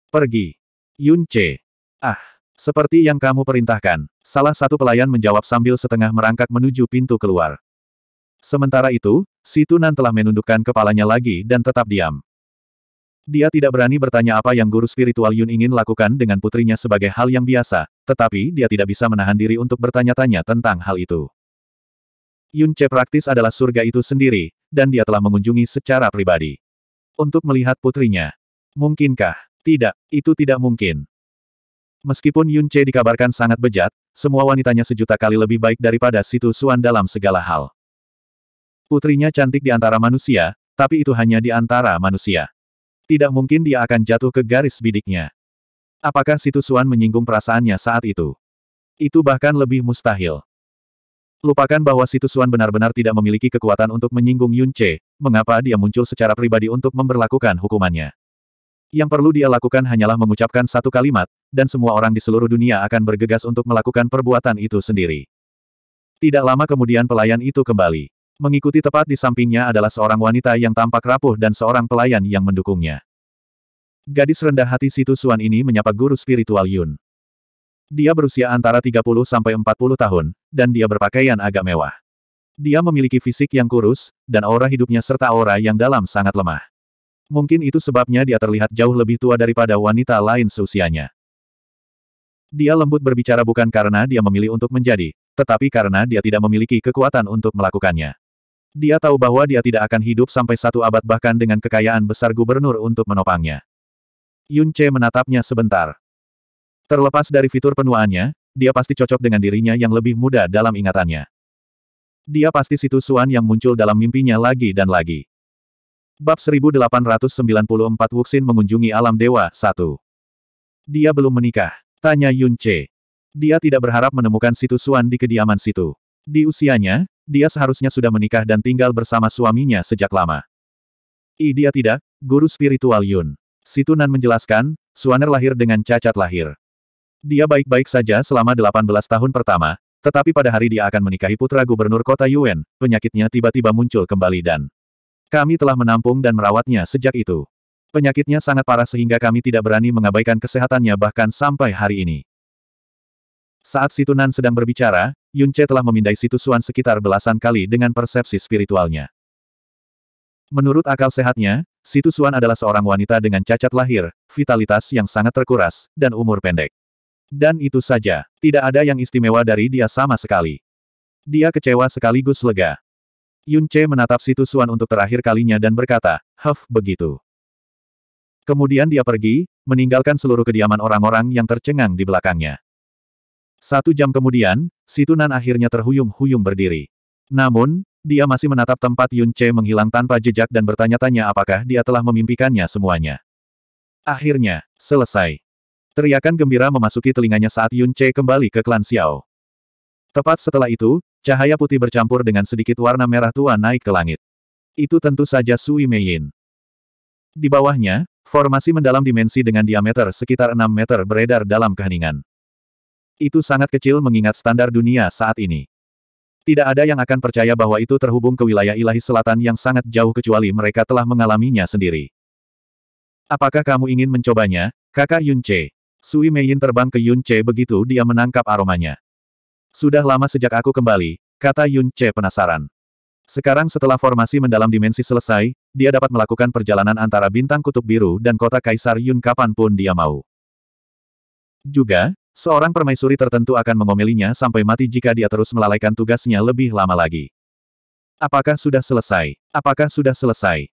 Pergi. Yun Che. Ah, seperti yang kamu perintahkan. Salah satu pelayan menjawab sambil setengah merangkak menuju pintu keluar. Sementara itu, Situnan telah menundukkan kepalanya lagi dan tetap diam. Dia tidak berani bertanya apa yang guru spiritual Yun ingin lakukan dengan putrinya sebagai hal yang biasa, tetapi dia tidak bisa menahan diri untuk bertanya-tanya tentang hal itu. Yun Che praktis adalah surga itu sendiri, dan dia telah mengunjungi secara pribadi. Untuk melihat putrinya. Mungkinkah? Tidak, itu tidak mungkin. Meskipun Yun Che dikabarkan sangat bejat, semua wanitanya sejuta kali lebih baik daripada Situ Suan dalam segala hal. Putrinya cantik di antara manusia, tapi itu hanya di antara manusia. Tidak mungkin dia akan jatuh ke garis bidiknya. Apakah Situ Suan menyinggung perasaannya saat itu? Itu bahkan lebih mustahil. Lupakan bahwa Situ Suan benar-benar tidak memiliki kekuatan untuk menyinggung Yun Che, mengapa dia muncul secara pribadi untuk memberlakukan hukumannya. Yang perlu dia lakukan hanyalah mengucapkan satu kalimat, dan semua orang di seluruh dunia akan bergegas untuk melakukan perbuatan itu sendiri. Tidak lama kemudian pelayan itu kembali. Mengikuti tepat di sampingnya adalah seorang wanita yang tampak rapuh dan seorang pelayan yang mendukungnya. Gadis rendah hati Situ Suan ini menyapa guru spiritual Yun. Dia berusia antara 30 sampai 40 tahun, dan dia berpakaian agak mewah. Dia memiliki fisik yang kurus, dan aura hidupnya serta aura yang dalam sangat lemah. Mungkin itu sebabnya dia terlihat jauh lebih tua daripada wanita lain seusianya. Dia lembut berbicara bukan karena dia memilih untuk menjadi, tetapi karena dia tidak memiliki kekuatan untuk melakukannya. Dia tahu bahwa dia tidak akan hidup sampai satu abad bahkan dengan kekayaan besar gubernur untuk menopangnya. Yun Che menatapnya sebentar. Terlepas dari fitur penuaannya, dia pasti cocok dengan dirinya yang lebih muda dalam ingatannya. Dia pasti situ Suan yang muncul dalam mimpinya lagi dan lagi. Bab 1894 Wuxin mengunjungi alam dewa 1. Dia belum menikah. Tanya Yun Che. Dia tidak berharap menemukan situ Suan di kediaman situ. Di usianya, dia seharusnya sudah menikah dan tinggal bersama suaminya sejak lama. I dia tidak, guru spiritual Yun. Situnan menjelaskan, Suaner lahir dengan cacat lahir. Dia baik-baik saja selama 18 tahun pertama, tetapi pada hari dia akan menikahi putra gubernur kota Yuen, penyakitnya tiba-tiba muncul kembali dan kami telah menampung dan merawatnya sejak itu. Penyakitnya sangat parah sehingga kami tidak berani mengabaikan kesehatannya bahkan sampai hari ini. Saat Situnan sedang berbicara, Yun Che telah memindai situ Suan sekitar belasan kali dengan persepsi spiritualnya. Menurut akal sehatnya, situ Suan adalah seorang wanita dengan cacat lahir, vitalitas yang sangat terkuras, dan umur pendek. Dan itu saja, tidak ada yang istimewa dari dia sama sekali. Dia kecewa sekaligus lega. Yun Che menatap situ Suan untuk terakhir kalinya dan berkata, Huff, begitu. Kemudian dia pergi, meninggalkan seluruh kediaman orang-orang yang tercengang di belakangnya. Satu jam kemudian, Situnan akhirnya terhuyung-huyung berdiri. Namun, dia masih menatap tempat Yun Che menghilang tanpa jejak dan bertanya-tanya apakah dia telah memimpikannya semuanya. Akhirnya, selesai. Teriakan gembira memasuki telinganya saat Yun Che kembali ke klan Xiao. Tepat setelah itu, cahaya putih bercampur dengan sedikit warna merah tua naik ke langit. Itu tentu saja Sui Meiyin. Di bawahnya, formasi mendalam dimensi dengan diameter sekitar 6 meter beredar dalam keheningan. Itu sangat kecil mengingat standar dunia saat ini. Tidak ada yang akan percaya bahwa itu terhubung ke wilayah ilahi selatan yang sangat jauh kecuali mereka telah mengalaminya sendiri. Apakah kamu ingin mencobanya, kakak Yun Che? Sui Meiyin terbang ke Yun Che begitu dia menangkap aromanya. Sudah lama sejak aku kembali, kata Yun Che penasaran. Sekarang setelah formasi mendalam dimensi selesai, dia dapat melakukan perjalanan antara bintang kutub biru dan kota Kaisar Yun kapan pun dia mau. Juga, Seorang permaisuri tertentu akan mengomelinya sampai mati jika dia terus melalaikan tugasnya lebih lama lagi. Apakah sudah selesai? Apakah sudah selesai?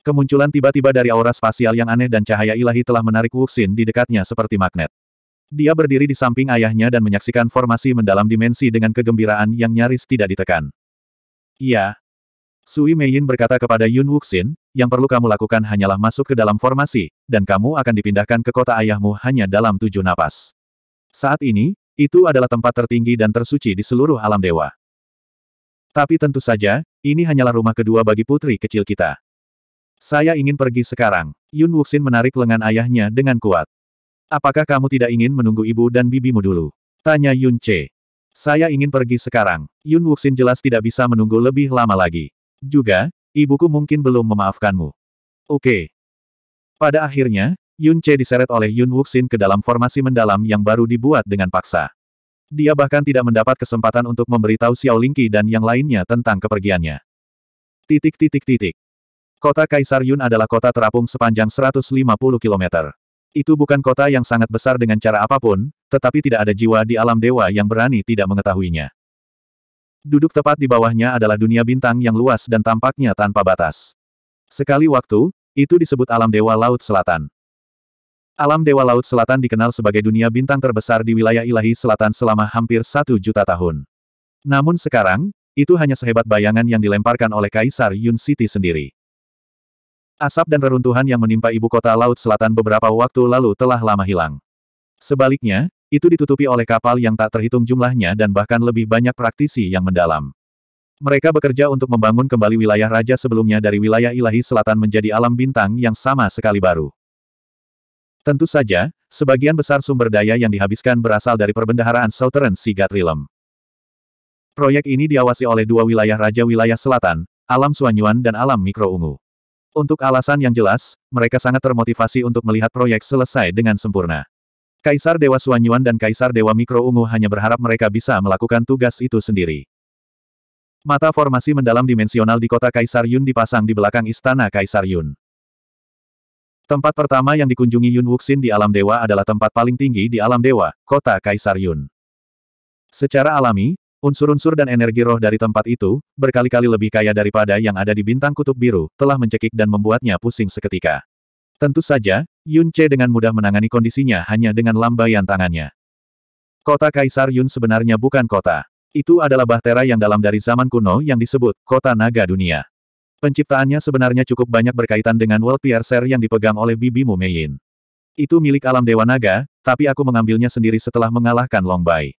Kemunculan tiba-tiba dari aura spasial yang aneh dan cahaya ilahi telah menarik Wuxin di dekatnya seperti magnet. Dia berdiri di samping ayahnya dan menyaksikan formasi mendalam dimensi dengan kegembiraan yang nyaris tidak ditekan. Iya. Sui Meiyin berkata kepada Yun Wuxin, yang perlu kamu lakukan hanyalah masuk ke dalam formasi, dan kamu akan dipindahkan ke kota ayahmu hanya dalam tujuh napas. Saat ini, itu adalah tempat tertinggi dan tersuci di seluruh alam dewa. Tapi tentu saja, ini hanyalah rumah kedua bagi putri kecil kita. Saya ingin pergi sekarang. Yun Wuxin menarik lengan ayahnya dengan kuat. Apakah kamu tidak ingin menunggu ibu dan bibimu dulu? Tanya Yun Che. Saya ingin pergi sekarang. Yun Wuxin jelas tidak bisa menunggu lebih lama lagi. Juga, ibuku mungkin belum memaafkanmu. Oke. Pada akhirnya, Yun Che diseret oleh Yun Wuxin ke dalam formasi mendalam yang baru dibuat dengan paksa. Dia bahkan tidak mendapat kesempatan untuk memberitahu Xiao Lingqi dan yang lainnya tentang kepergiannya. Titik-titik-titik. Kota Kaisar Yun adalah kota terapung sepanjang 150 km. Itu bukan kota yang sangat besar dengan cara apa pun, tetapi tidak ada jiwa di alam dewa yang berani tidak mengetahuinya. Duduk tepat di bawahnya adalah dunia bintang yang luas dan tampaknya tanpa batas. Sekali waktu, itu disebut alam dewa Laut Selatan. Alam Dewa Laut Selatan dikenal sebagai dunia bintang terbesar di wilayah ilahi selatan selama hampir satu juta tahun. Namun sekarang, itu hanya sehebat bayangan yang dilemparkan oleh Kaisar Yun City sendiri. Asap dan reruntuhan yang menimpa ibu kota Laut Selatan beberapa waktu lalu telah lama hilang. Sebaliknya, itu ditutupi oleh kapal yang tak terhitung jumlahnya dan bahkan lebih banyak praktisi yang mendalam. Mereka bekerja untuk membangun kembali wilayah raja sebelumnya dari wilayah ilahi selatan menjadi alam bintang yang sama sekali baru. Tentu saja, sebagian besar sumber daya yang dihabiskan berasal dari perbendaharaan Southern Sigat Realm. Proyek ini diawasi oleh dua wilayah Raja Wilayah Selatan, Alam Suanyuan dan Alam Mikro Ungu. Untuk alasan yang jelas, mereka sangat termotivasi untuk melihat proyek selesai dengan sempurna. Kaisar Dewa Suanyuan dan Kaisar Dewa Mikro Ungu hanya berharap mereka bisa melakukan tugas itu sendiri. Mata formasi mendalam dimensional di kota Kaisar Yun dipasang di belakang istana Kaisar Yun. Tempat pertama yang dikunjungi Yun Wuxin di alam dewa adalah tempat paling tinggi di alam dewa, kota Kaisar Yun. Secara alami, unsur-unsur dan energi roh dari tempat itu, berkali-kali lebih kaya daripada yang ada di bintang kutub biru, telah mencekik dan membuatnya pusing seketika. Tentu saja, Yun Che dengan mudah menangani kondisinya hanya dengan lambaian tangannya. Kota Kaisar Yun sebenarnya bukan kota. Itu adalah bahtera yang dalam dari zaman kuno yang disebut Kota Naga Dunia. Penciptaannya sebenarnya cukup banyak berkaitan dengan World Piercer yang dipegang oleh bibimu Yin. Itu milik alam Dewa Naga, tapi aku mengambilnya sendiri setelah mengalahkan Long Bai.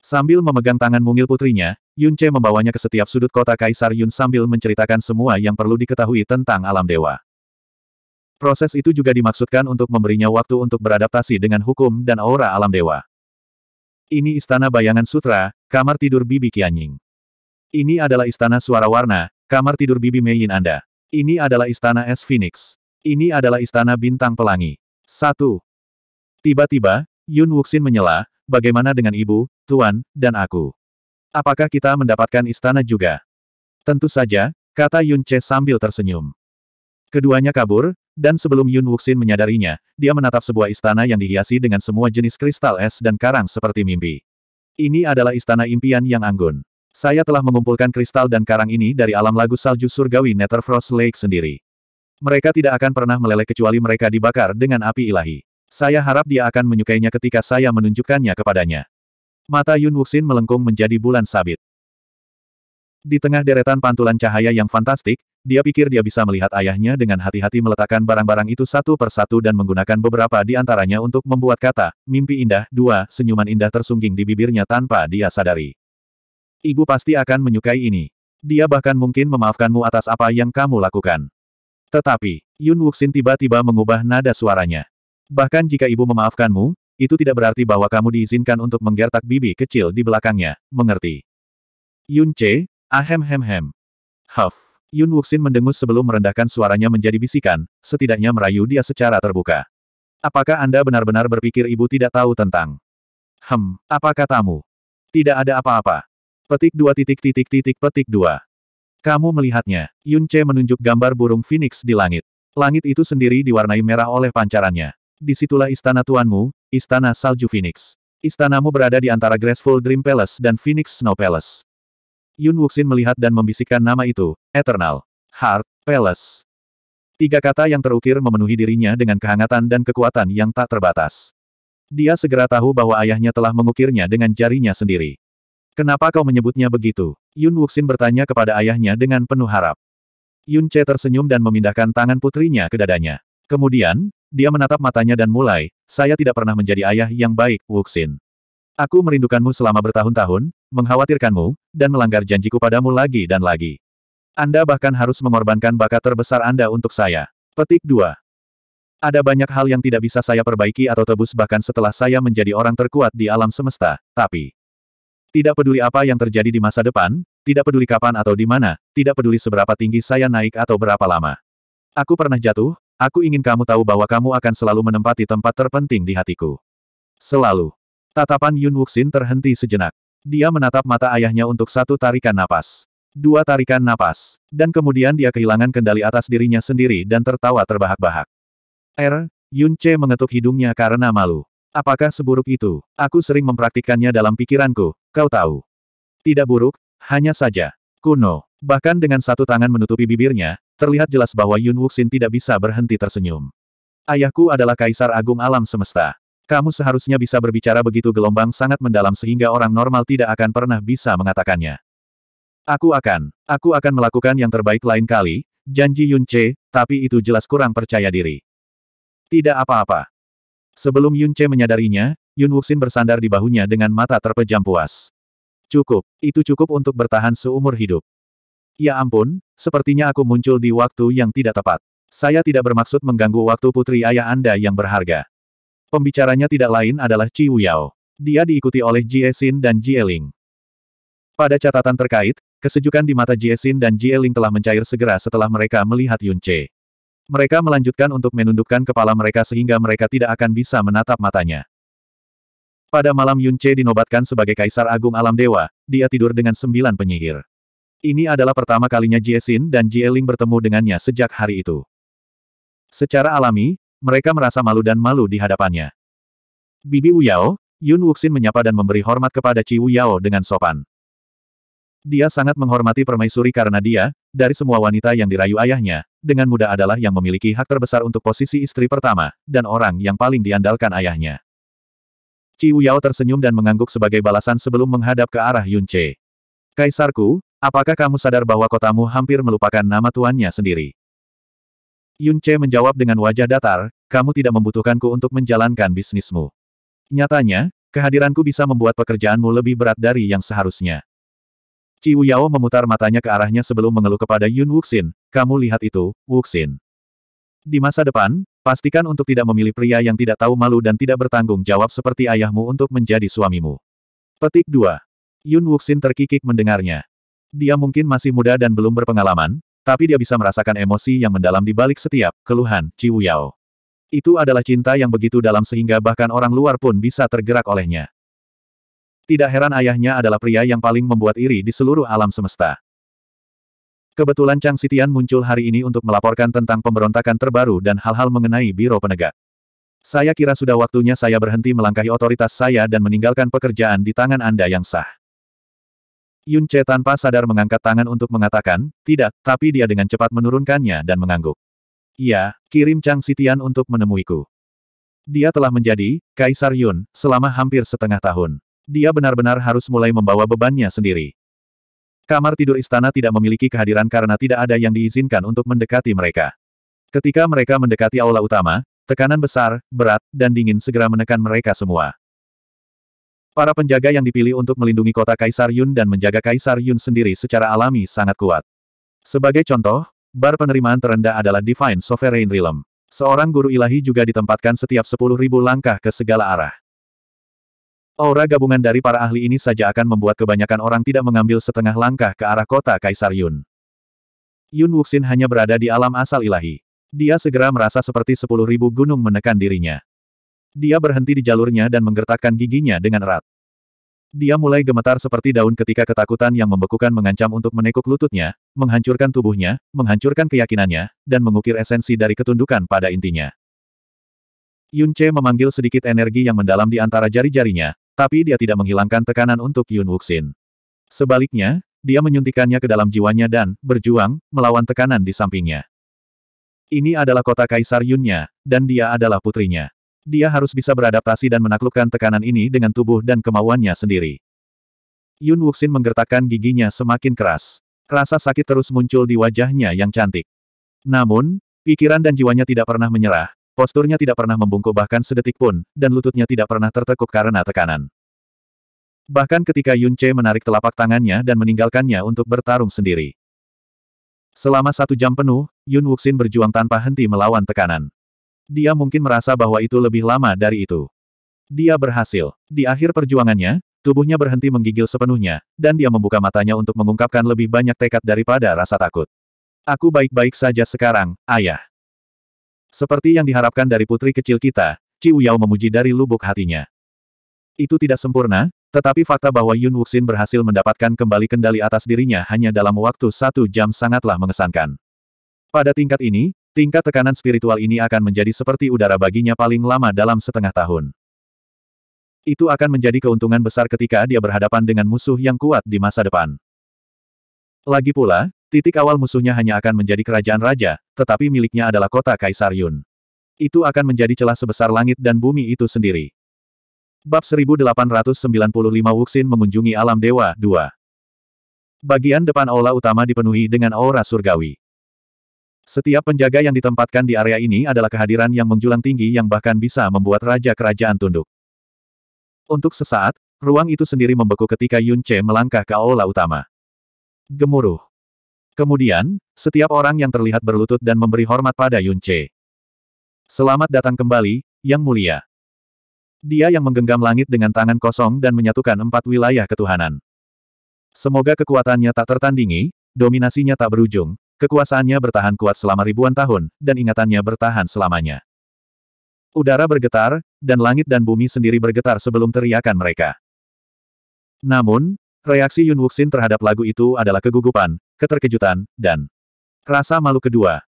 Sambil memegang tangan mungil putrinya, Yun Che membawanya ke setiap sudut kota Kaisar Yun sambil menceritakan semua yang perlu diketahui tentang alam dewa. Proses itu juga dimaksudkan untuk memberinya waktu untuk beradaptasi dengan hukum dan aura alam dewa. Ini istana bayangan sutra, kamar tidur Bibi Qianying. Ini adalah istana suara warna, Kamar tidur Bibi Meiyin Anda. Ini adalah istana es Phoenix. Ini adalah istana bintang pelangi. Satu. Tiba-tiba, Yun Wuxin menyela, bagaimana dengan ibu, tuan, dan aku? Apakah kita mendapatkan istana juga? Tentu saja, kata Yun Che sambil tersenyum. Keduanya kabur, dan sebelum Yun Wuxin menyadarinya, dia menatap sebuah istana yang dihiasi dengan semua jenis kristal es dan karang seperti mimpi. Ini adalah istana impian yang anggun. Saya telah mengumpulkan kristal dan karang ini dari alam lagu salju surgawi Netherfrost Lake sendiri. Mereka tidak akan pernah meleleh kecuali mereka dibakar dengan api ilahi. Saya harap dia akan menyukainya ketika saya menunjukkannya kepadanya. Mata Yun Wuxin melengkung menjadi bulan sabit. Di tengah deretan pantulan cahaya yang fantastik, dia pikir dia bisa melihat ayahnya dengan hati-hati meletakkan barang-barang itu satu persatu dan menggunakan beberapa di antaranya untuk membuat kata, mimpi indah, dua, senyuman indah tersungging di bibirnya tanpa dia sadari. Ibu pasti akan menyukai ini. Dia bahkan mungkin memaafkanmu atas apa yang kamu lakukan. Tetapi, Yun Wuxin tiba-tiba mengubah nada suaranya. Bahkan jika ibu memaafkanmu, itu tidak berarti bahwa kamu diizinkan untuk menggertak bibi kecil di belakangnya, mengerti? Yun Che, ahem hem hem. Huff. Yun Wuxin mendengus sebelum merendahkan suaranya menjadi bisikan, setidaknya merayu dia secara terbuka. Apakah Anda benar-benar berpikir ibu tidak tahu tentang? Hem, apa katamu? Tidak ada apa-apa. Petik dua titik titik titik petik dua. Kamu melihatnya. Yun Che menunjuk gambar burung phoenix di langit. Langit itu sendiri diwarnai merah oleh pancarannya. Di situlah istana tuanmu, istana salju phoenix. Istanamu berada di antara Graceful Dream Palace dan Phoenix Snow Palace. Yun Wuxin melihat dan membisikkan nama itu, Eternal Heart Palace. Tiga kata yang terukir memenuhi dirinya dengan kehangatan dan kekuatan yang tak terbatas. Dia segera tahu bahwa ayahnya telah mengukirnya dengan jarinya sendiri. Kenapa kau menyebutnya begitu? Yun Wuxin bertanya kepada ayahnya dengan penuh harap. Yun Che tersenyum dan memindahkan tangan putrinya ke dadanya. Kemudian, dia menatap matanya dan mulai, saya tidak pernah menjadi ayah yang baik, Wuxin. Aku merindukanmu selama bertahun-tahun, mengkhawatirkanmu, dan melanggar janjiku padamu lagi dan lagi. Anda bahkan harus mengorbankan bakat terbesar Anda untuk saya. Petik 2. Ada banyak hal yang tidak bisa saya perbaiki atau tebus bahkan setelah saya menjadi orang terkuat di alam semesta, tapi tidak peduli apa yang terjadi di masa depan, tidak peduli kapan atau di mana, tidak peduli seberapa tinggi saya naik atau berapa lama. Aku pernah jatuh, aku ingin kamu tahu bahwa kamu akan selalu menempati tempat terpenting di hatiku. Selalu. Tatapan Yun Wuxin terhenti sejenak. Dia menatap mata ayahnya untuk satu tarikan napas. Dua tarikan napas. Dan kemudian dia kehilangan kendali atas dirinya sendiri dan tertawa terbahak-bahak. Er, Yun Che mengetuk hidungnya karena malu. Apakah seburuk itu? Aku sering mempraktikkannya dalam pikiranku, kau tahu. Tidak buruk, hanya saja. Kuno. Bahkan dengan satu tangan menutupi bibirnya, terlihat jelas bahwa Yun Wuxin tidak bisa berhenti tersenyum. Ayahku adalah kaisar agung alam semesta. Kamu seharusnya bisa berbicara begitu gelombang sangat mendalam sehingga orang normal tidak akan pernah bisa mengatakannya. Aku akan, aku akan melakukan yang terbaik lain kali, janji Yun Che, tapi itu jelas kurang percaya diri. Tidak apa-apa. Sebelum Yun Che menyadarinya, Yun Wuxin bersandar di bahunya dengan mata terpejam puas. Cukup, itu cukup untuk bertahan seumur hidup. Ya ampun, sepertinya aku muncul di waktu yang tidak tepat. Saya tidak bermaksud mengganggu waktu putri ayah Anda yang berharga. Pembicaranya tidak lain adalah Chi Wuyao. Dia diikuti oleh Ji Esin dan Ji Eling. Pada catatan terkait, kesejukan di mata Ji Esin dan Ji Eling telah mencair segera setelah mereka melihat Yun Che. Mereka melanjutkan untuk menundukkan kepala mereka sehingga mereka tidak akan bisa menatap matanya. Pada malam Yun Che dinobatkan sebagai Kaisar Agung Alam Dewa, dia tidur dengan sembilan penyihir. Ini adalah pertama kalinya Jiesin dan Jieling bertemu dengannya sejak hari itu. Secara alami, mereka merasa malu dan malu di hadapannya. Bibi Uyao, Yun Wuxin menyapa dan memberi hormat kepada Ci Uyao dengan sopan. Dia sangat menghormati permaisuri karena dia, dari semua wanita yang dirayu ayahnya, dengan mudah adalah yang memiliki hak terbesar untuk posisi istri pertama, dan orang yang paling diandalkan ayahnya. Ci Uyao tersenyum dan mengangguk sebagai balasan sebelum menghadap ke arah Yun Che. Kaisarku, Apakah kamu sadar bahwa kotamu hampir melupakan nama tuannya sendiri? Yun Che menjawab dengan wajah datar, kamu tidak membutuhkanku untuk menjalankan bisnismu. Nyatanya, kehadiranku bisa membuat pekerjaanmu lebih berat dari yang seharusnya. Ci Yao memutar matanya ke arahnya sebelum mengeluh kepada Yun Wuxin, kamu lihat itu, Wuxin. Di masa depan, pastikan untuk tidak memilih pria yang tidak tahu malu dan tidak bertanggung jawab seperti ayahmu untuk menjadi suamimu. Petik 2. Yun Wuxin terkikik mendengarnya. Dia mungkin masih muda dan belum berpengalaman, tapi dia bisa merasakan emosi yang mendalam di balik setiap keluhan Ci Yao. Itu adalah cinta yang begitu dalam sehingga bahkan orang luar pun bisa tergerak olehnya. Tidak heran ayahnya adalah pria yang paling membuat iri di seluruh alam semesta. Kebetulan Chang Sitian muncul hari ini untuk melaporkan tentang pemberontakan terbaru dan hal-hal mengenai Biro Penegak. Saya kira sudah waktunya saya berhenti melangkahi otoritas saya dan meninggalkan pekerjaan di tangan Anda yang sah. Yun Che tanpa sadar mengangkat tangan untuk mengatakan, tidak, tapi dia dengan cepat menurunkannya dan mengangguk. Iya, kirim Chang Sitian untuk menemuiku. Dia telah menjadi Kaisar Yun selama hampir setengah tahun. Dia benar-benar harus mulai membawa bebannya sendiri. Kamar tidur istana tidak memiliki kehadiran karena tidak ada yang diizinkan untuk mendekati mereka. Ketika mereka mendekati aula utama, tekanan besar, berat, dan dingin segera menekan mereka semua. Para penjaga yang dipilih untuk melindungi kota Kaisar Yun dan menjaga Kaisar Yun sendiri secara alami sangat kuat. Sebagai contoh, bar penerimaan terendah adalah Divine Sovereign Realm. Seorang guru ilahi juga ditempatkan setiap 10.000 langkah ke segala arah. Aura gabungan dari para ahli ini saja akan membuat kebanyakan orang tidak mengambil setengah langkah ke arah kota Kaisar Yun. Yun Wuxin hanya berada di alam asal ilahi. Dia segera merasa seperti 10.000 gunung menekan dirinya. Dia berhenti di jalurnya dan menggertakkan giginya dengan erat. Dia mulai gemetar seperti daun ketika ketakutan yang membekukan mengancam untuk menekuk lututnya, menghancurkan tubuhnya, menghancurkan keyakinannya, dan mengukir esensi dari ketundukan pada intinya. Yun Che memanggil sedikit energi yang mendalam di antara jari-jarinya, tapi dia tidak menghilangkan tekanan untuk Yun Wuxin. Sebaliknya, dia menyuntikkannya ke dalam jiwanya dan, berjuang, melawan tekanan di sampingnya. Ini adalah kota Kaisar Yunnya, dan dia adalah putrinya. Dia harus bisa beradaptasi dan menaklukkan tekanan ini dengan tubuh dan kemauannya sendiri. Yun Wuxin menggertakkan giginya semakin keras. Rasa sakit terus muncul di wajahnya yang cantik. Namun, pikiran dan jiwanya tidak pernah menyerah, posturnya tidak pernah membungkuk bahkan sedetik pun, dan lututnya tidak pernah tertekuk karena tekanan. Bahkan ketika Yun Che menarik telapak tangannya dan meninggalkannya untuk bertarung sendiri. Selama satu jam penuh, Yun Wuxin berjuang tanpa henti melawan tekanan. Dia mungkin merasa bahwa itu lebih lama dari itu. Dia berhasil. Di akhir perjuangannya, tubuhnya berhenti menggigil sepenuhnya, dan dia membuka matanya untuk mengungkapkan lebih banyak tekad daripada rasa takut. Aku baik-baik saja sekarang, ayah. Seperti yang diharapkan dari putri kecil kita, Ci Uyao memuji dari lubuk hatinya. Itu tidak sempurna, tetapi fakta bahwa Yun Wuxin berhasil mendapatkan kembali kendali atas dirinya hanya dalam waktu satu jam sangatlah mengesankan. Pada tingkat ini, Tingkat tekanan spiritual ini akan menjadi seperti udara baginya paling lama dalam setengah tahun. Itu akan menjadi keuntungan besar ketika dia berhadapan dengan musuh yang kuat di masa depan. Lagi pula, titik awal musuhnya hanya akan menjadi kerajaan raja, tetapi miliknya adalah kota Kaisar Yun. Itu akan menjadi celah sebesar langit dan bumi itu sendiri. Bab 1895 Wuxin mengunjungi alam dewa 2. Bagian depan aula utama dipenuhi dengan aura surgawi. Setiap penjaga yang ditempatkan di area ini adalah kehadiran yang menjulang tinggi yang bahkan bisa membuat raja kerajaan tunduk. Untuk sesaat, ruang itu sendiri membeku ketika Yun Che melangkah ke aula utama. Gemuruh. Kemudian, setiap orang yang terlihat berlutut dan memberi hormat pada Yun Che. Selamat datang kembali, Yang Mulia. Dia yang menggenggam langit dengan tangan kosong dan menyatukan empat wilayah ketuhanan. Semoga kekuatannya tak tertandingi, dominasinya tak berujung, Kekuasaannya bertahan kuat selama ribuan tahun, dan ingatannya bertahan selamanya. Udara bergetar, dan langit dan bumi sendiri bergetar sebelum teriakan mereka. Namun, Reaksi Yun Wuxin terhadap lagu itu adalah kegugupan, keterkejutan, dan rasa malu kedua.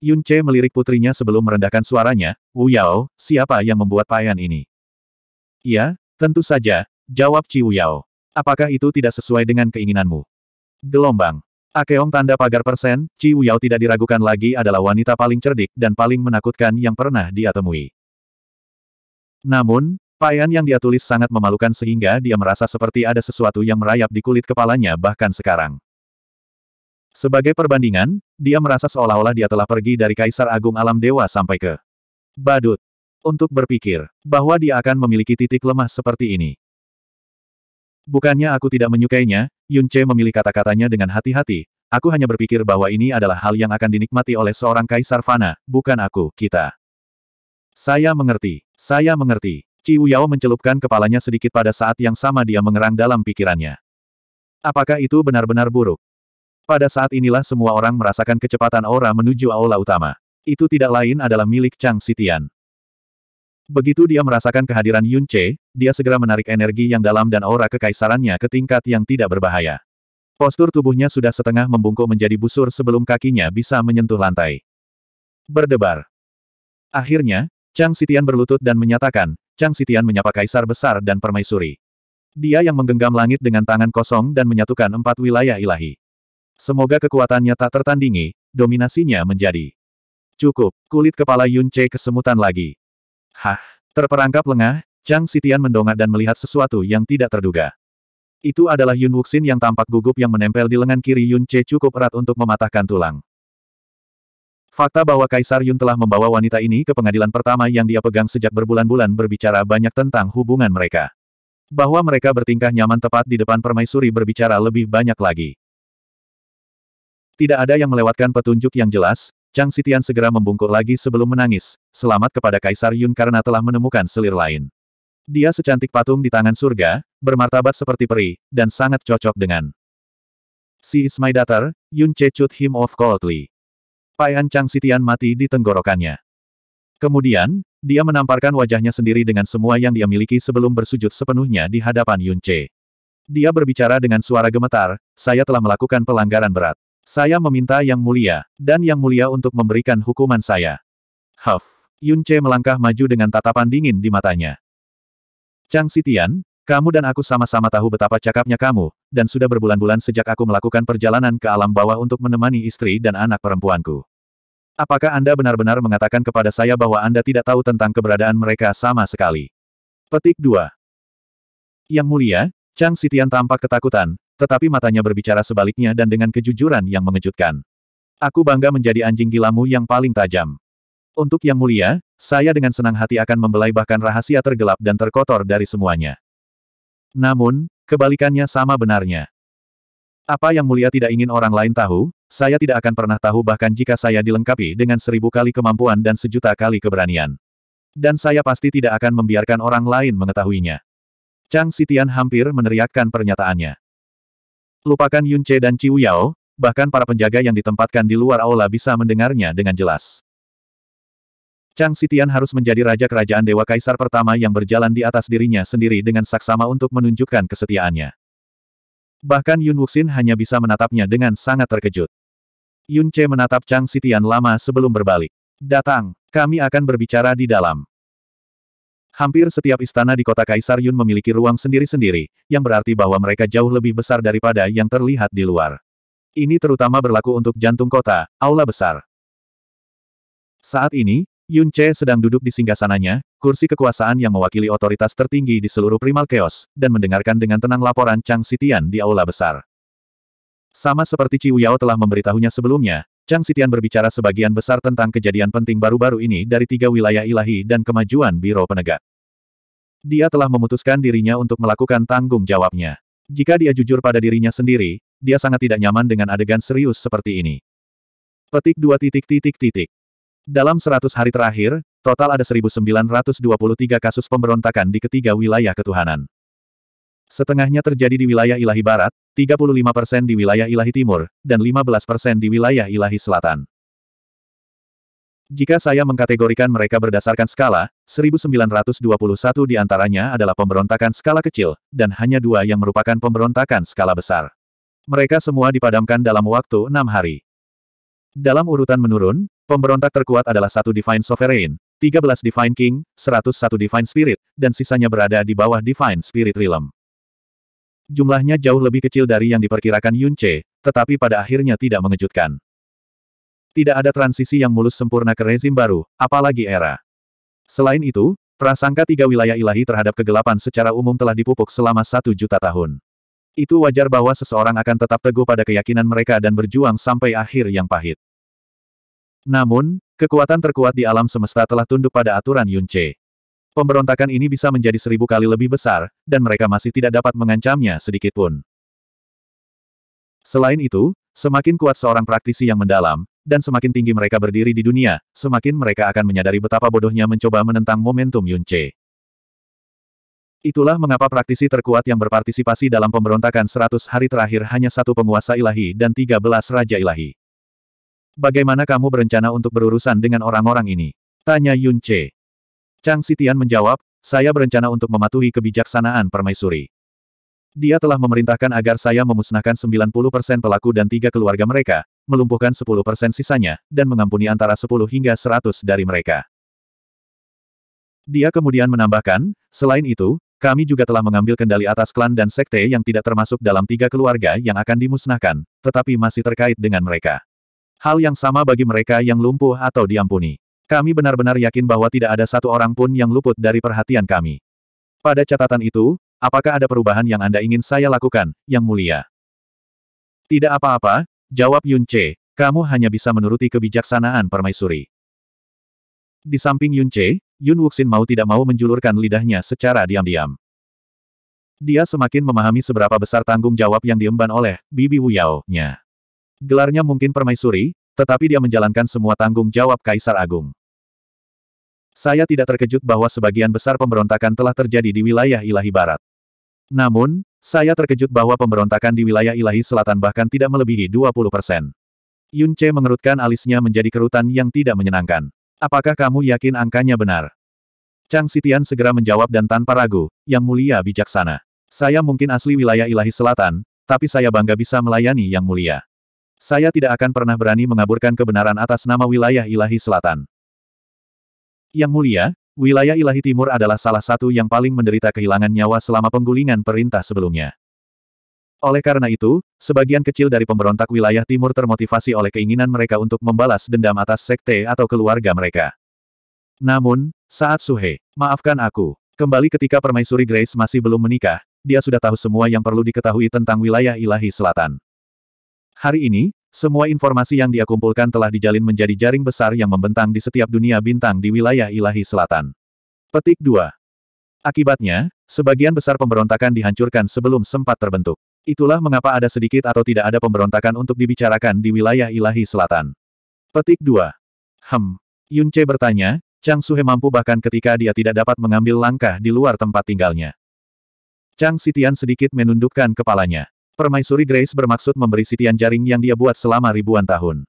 Yun Che melirik putrinya sebelum merendahkan suaranya, Wu Yao, siapa yang membuat payan ini? Iya, tentu saja, jawab Chi Wu Yao. Apakah itu tidak sesuai dengan keinginanmu? Gelombang. Akeong tanda pagar persen, Wu Yao tidak diragukan lagi adalah wanita paling cerdik dan paling menakutkan yang pernah dia temui. Namun, payan yang dia tulis sangat memalukan sehingga dia merasa seperti ada sesuatu yang merayap di kulit kepalanya bahkan sekarang. Sebagai perbandingan, dia merasa seolah-olah dia telah pergi dari Kaisar Agung Alam Dewa sampai ke Badut. Untuk berpikir bahwa dia akan memiliki titik lemah seperti ini. Bukannya aku tidak menyukainya, Yun Che memilih kata-katanya dengan hati-hati, aku hanya berpikir bahwa ini adalah hal yang akan dinikmati oleh seorang kaisar fana, bukan aku, kita. Saya mengerti. Saya mengerti. Ci Yao mencelupkan kepalanya sedikit pada saat yang sama dia mengerang dalam pikirannya. Apakah itu benar-benar buruk? Pada saat inilah semua orang merasakan kecepatan aura menuju aula utama. Itu tidak lain adalah milik Chang Sitian. Begitu dia merasakan kehadiran Yun Che, dia segera menarik energi yang dalam dan aura kekaisarannya ke tingkat yang tidak berbahaya. Postur tubuhnya sudah setengah membungkuk menjadi busur sebelum kakinya bisa menyentuh lantai. Berdebar. Akhirnya, Chang Sitian berlutut dan menyatakan, Chang Sitian menyapa kaisar besar dan permaisuri. Dia yang menggenggam langit dengan tangan kosong dan menyatukan empat wilayah ilahi. Semoga kekuatannya tak tertandingi, dominasinya menjadi. Cukup, kulit kepala Yun Che kesemutan lagi. Hah! Terperangkap lengah, Chang Sitian mendongak dan melihat sesuatu yang tidak terduga. Itu adalah Yun Wuxin yang tampak gugup yang menempel di lengan kiri Yun Che cukup erat untuk mematahkan tulang. Fakta bahwa Kaisar Yun telah membawa wanita ini ke pengadilan pertama yang dia pegang sejak berbulan-bulan berbicara banyak tentang hubungan mereka. Bahwa mereka bertingkah nyaman tepat di depan permaisuri berbicara lebih banyak lagi. Tidak ada yang melewatkan petunjuk yang jelas, Chang Sitian segera membungkuk lagi sebelum menangis, selamat kepada Kaisar Yun karena telah menemukan selir lain. Dia secantik patung di tangan surga, bermartabat seperti peri, dan sangat cocok dengan. Si is my daughter, Yun Che cut him off coldly. Payan Chang Sitian mati di tenggorokannya. Kemudian, dia menamparkan wajahnya sendiri dengan semua yang dia miliki sebelum bersujud sepenuhnya di hadapan Yun Che. Dia berbicara dengan suara gemetar, saya telah melakukan pelanggaran berat. Saya meminta Yang Mulia, dan Yang Mulia untuk memberikan hukuman saya. Huff. Yun Che melangkah maju dengan tatapan dingin di matanya. Chang Sitian, kamu dan aku sama-sama tahu betapa cakapnya kamu, dan sudah berbulan-bulan sejak aku melakukan perjalanan ke alam bawah untuk menemani istri dan anak perempuanku. Apakah Anda benar-benar mengatakan kepada saya bahwa Anda tidak tahu tentang keberadaan mereka sama sekali? Petik 2. Yang Mulia, Chang Sitian tampak ketakutan, tetapi matanya berbicara sebaliknya dan dengan kejujuran yang mengejutkan. Aku bangga menjadi anjing gilamu yang paling tajam. Untuk yang mulia, saya dengan senang hati akan membelai bahkan rahasia tergelap dan terkotor dari semuanya. Namun, kebalikannya sama benarnya. Apa yang mulia tidak ingin orang lain tahu, saya tidak akan pernah tahu bahkan jika saya dilengkapi dengan seribu kali kemampuan dan sejuta kali keberanian. Dan saya pasti tidak akan membiarkan orang lain mengetahuinya. Chang Sitian hampir meneriakkan pernyataannya. Lupakan Yun Che dan Chiu Yao, bahkan para penjaga yang ditempatkan di luar aula bisa mendengarnya dengan jelas. Chang Sitian harus menjadi raja kerajaan Dewa Kaisar pertama yang berjalan di atas dirinya sendiri dengan saksama untuk menunjukkan kesetiaannya. Bahkan Yun Wuxin hanya bisa menatapnya dengan sangat terkejut. Yun Che menatap Chang Sitian lama sebelum berbalik. Datang, kami akan berbicara di dalam. Hampir setiap istana di kota Kaisar Yun memiliki ruang sendiri-sendiri, yang berarti bahwa mereka jauh lebih besar daripada yang terlihat di luar. Ini terutama berlaku untuk jantung kota, aula besar. Saat ini, Yun Che sedang duduk di singgasananya, kursi kekuasaan yang mewakili otoritas tertinggi di seluruh Primal Chaos, dan mendengarkan dengan tenang laporan Chang Sitian di aula besar. Sama seperti Ci Yao telah memberitahunya sebelumnya, Chang Sitian berbicara sebagian besar tentang kejadian penting baru-baru ini dari tiga wilayah ilahi dan kemajuan Biro Penegak. Dia telah memutuskan dirinya untuk melakukan tanggung jawabnya. Jika dia jujur pada dirinya sendiri, dia sangat tidak nyaman dengan adegan serius seperti ini. Petik dua titik titik titik. Dalam 100 hari terakhir, total ada 1923 kasus pemberontakan di ketiga wilayah ketuhanan. Setengahnya terjadi di wilayah ilahi barat, 35% di wilayah ilahi timur, dan 15% di wilayah ilahi selatan. Jika saya mengkategorikan mereka berdasarkan skala, 1921 di antaranya adalah pemberontakan skala kecil, dan hanya dua yang merupakan pemberontakan skala besar. Mereka semua dipadamkan dalam waktu enam hari. Dalam urutan menurun, pemberontak terkuat adalah satu Divine Sovereign, 13 Divine King, 101 Divine Spirit, dan sisanya berada di bawah Divine Spirit Realm. Jumlahnya jauh lebih kecil dari yang diperkirakan Yun Che, tetapi pada akhirnya tidak mengejutkan. Tidak ada transisi yang mulus sempurna ke rezim baru, apalagi era. Selain itu, prasangka tiga wilayah ilahi terhadap kegelapan secara umum telah dipupuk selama satu juta tahun. Itu wajar bahwa seseorang akan tetap teguh pada keyakinan mereka dan berjuang sampai akhir yang pahit. Namun, kekuatan terkuat di alam semesta telah tunduk pada aturan Yunce. Pemberontakan ini bisa menjadi seribu kali lebih besar, dan mereka masih tidak dapat mengancamnya sedikitpun. Selain itu, semakin kuat seorang praktisi yang mendalam, dan semakin tinggi mereka berdiri di dunia, semakin mereka akan menyadari betapa bodohnya mencoba menentang momentum Yunce. Itulah mengapa praktisi terkuat yang berpartisipasi dalam pemberontakan 100 hari terakhir hanya satu penguasa ilahi dan 13 raja ilahi. Bagaimana kamu berencana untuk berurusan dengan orang-orang ini? Tanya Yunce. Chang Sitian menjawab, saya berencana untuk mematuhi kebijaksanaan permaisuri. Dia telah memerintahkan agar saya memusnahkan 90% pelaku dan tiga keluarga mereka, melumpuhkan 10% sisanya, dan mengampuni antara 10 hingga 100 dari mereka. Dia kemudian menambahkan, selain itu, kami juga telah mengambil kendali atas klan dan sekte yang tidak termasuk dalam tiga keluarga yang akan dimusnahkan, tetapi masih terkait dengan mereka. Hal yang sama bagi mereka yang lumpuh atau diampuni. Kami benar-benar yakin bahwa tidak ada satu orang pun yang luput dari perhatian kami. Pada catatan itu, Apakah ada perubahan yang Anda ingin saya lakukan, Yang Mulia? Tidak apa-apa, jawab Yun Che, kamu hanya bisa menuruti kebijaksanaan permaisuri. Di samping Yun Che, Yun Wuxin mau tidak mau menjulurkan lidahnya secara diam-diam. Dia semakin memahami seberapa besar tanggung jawab yang diemban oleh Bibi Wu Yao-nya. Gelarnya mungkin permaisuri, tetapi dia menjalankan semua tanggung jawab Kaisar Agung. Saya tidak terkejut bahwa sebagian besar pemberontakan telah terjadi di wilayah ilahi barat. Namun, saya terkejut bahwa pemberontakan di wilayah ilahi selatan bahkan tidak melebihi 20%. Yun Che mengerutkan alisnya menjadi kerutan yang tidak menyenangkan. Apakah kamu yakin angkanya benar? Chang Sitian segera menjawab dan tanpa ragu, yang mulia bijaksana. Saya mungkin asli wilayah ilahi selatan, tapi saya bangga bisa melayani yang mulia. Saya tidak akan pernah berani mengaburkan kebenaran atas nama wilayah ilahi selatan. Yang mulia, wilayah ilahi timur adalah salah satu yang paling menderita kehilangan nyawa selama penggulingan perintah sebelumnya. Oleh karena itu, sebagian kecil dari pemberontak wilayah timur termotivasi oleh keinginan mereka untuk membalas dendam atas sekte atau keluarga mereka. Namun, saat Suhe, maafkan aku, kembali ketika Permaisuri Grace masih belum menikah, dia sudah tahu semua yang perlu diketahui tentang wilayah ilahi selatan. Hari ini, semua informasi yang dia kumpulkan telah dijalin menjadi jaring besar yang membentang di setiap dunia bintang di wilayah ilahi selatan. Petik 2. Akibatnya, sebagian besar pemberontakan dihancurkan sebelum sempat terbentuk. Itulah mengapa ada sedikit atau tidak ada pemberontakan untuk dibicarakan di wilayah ilahi selatan. Petik 2. Hem. Yun Che bertanya, Chang Suhe mampu bahkan ketika dia tidak dapat mengambil langkah di luar tempat tinggalnya. Chang Sitian sedikit menundukkan kepalanya. Permaisuri Grace bermaksud memberi sitian jaring yang dia buat selama ribuan tahun.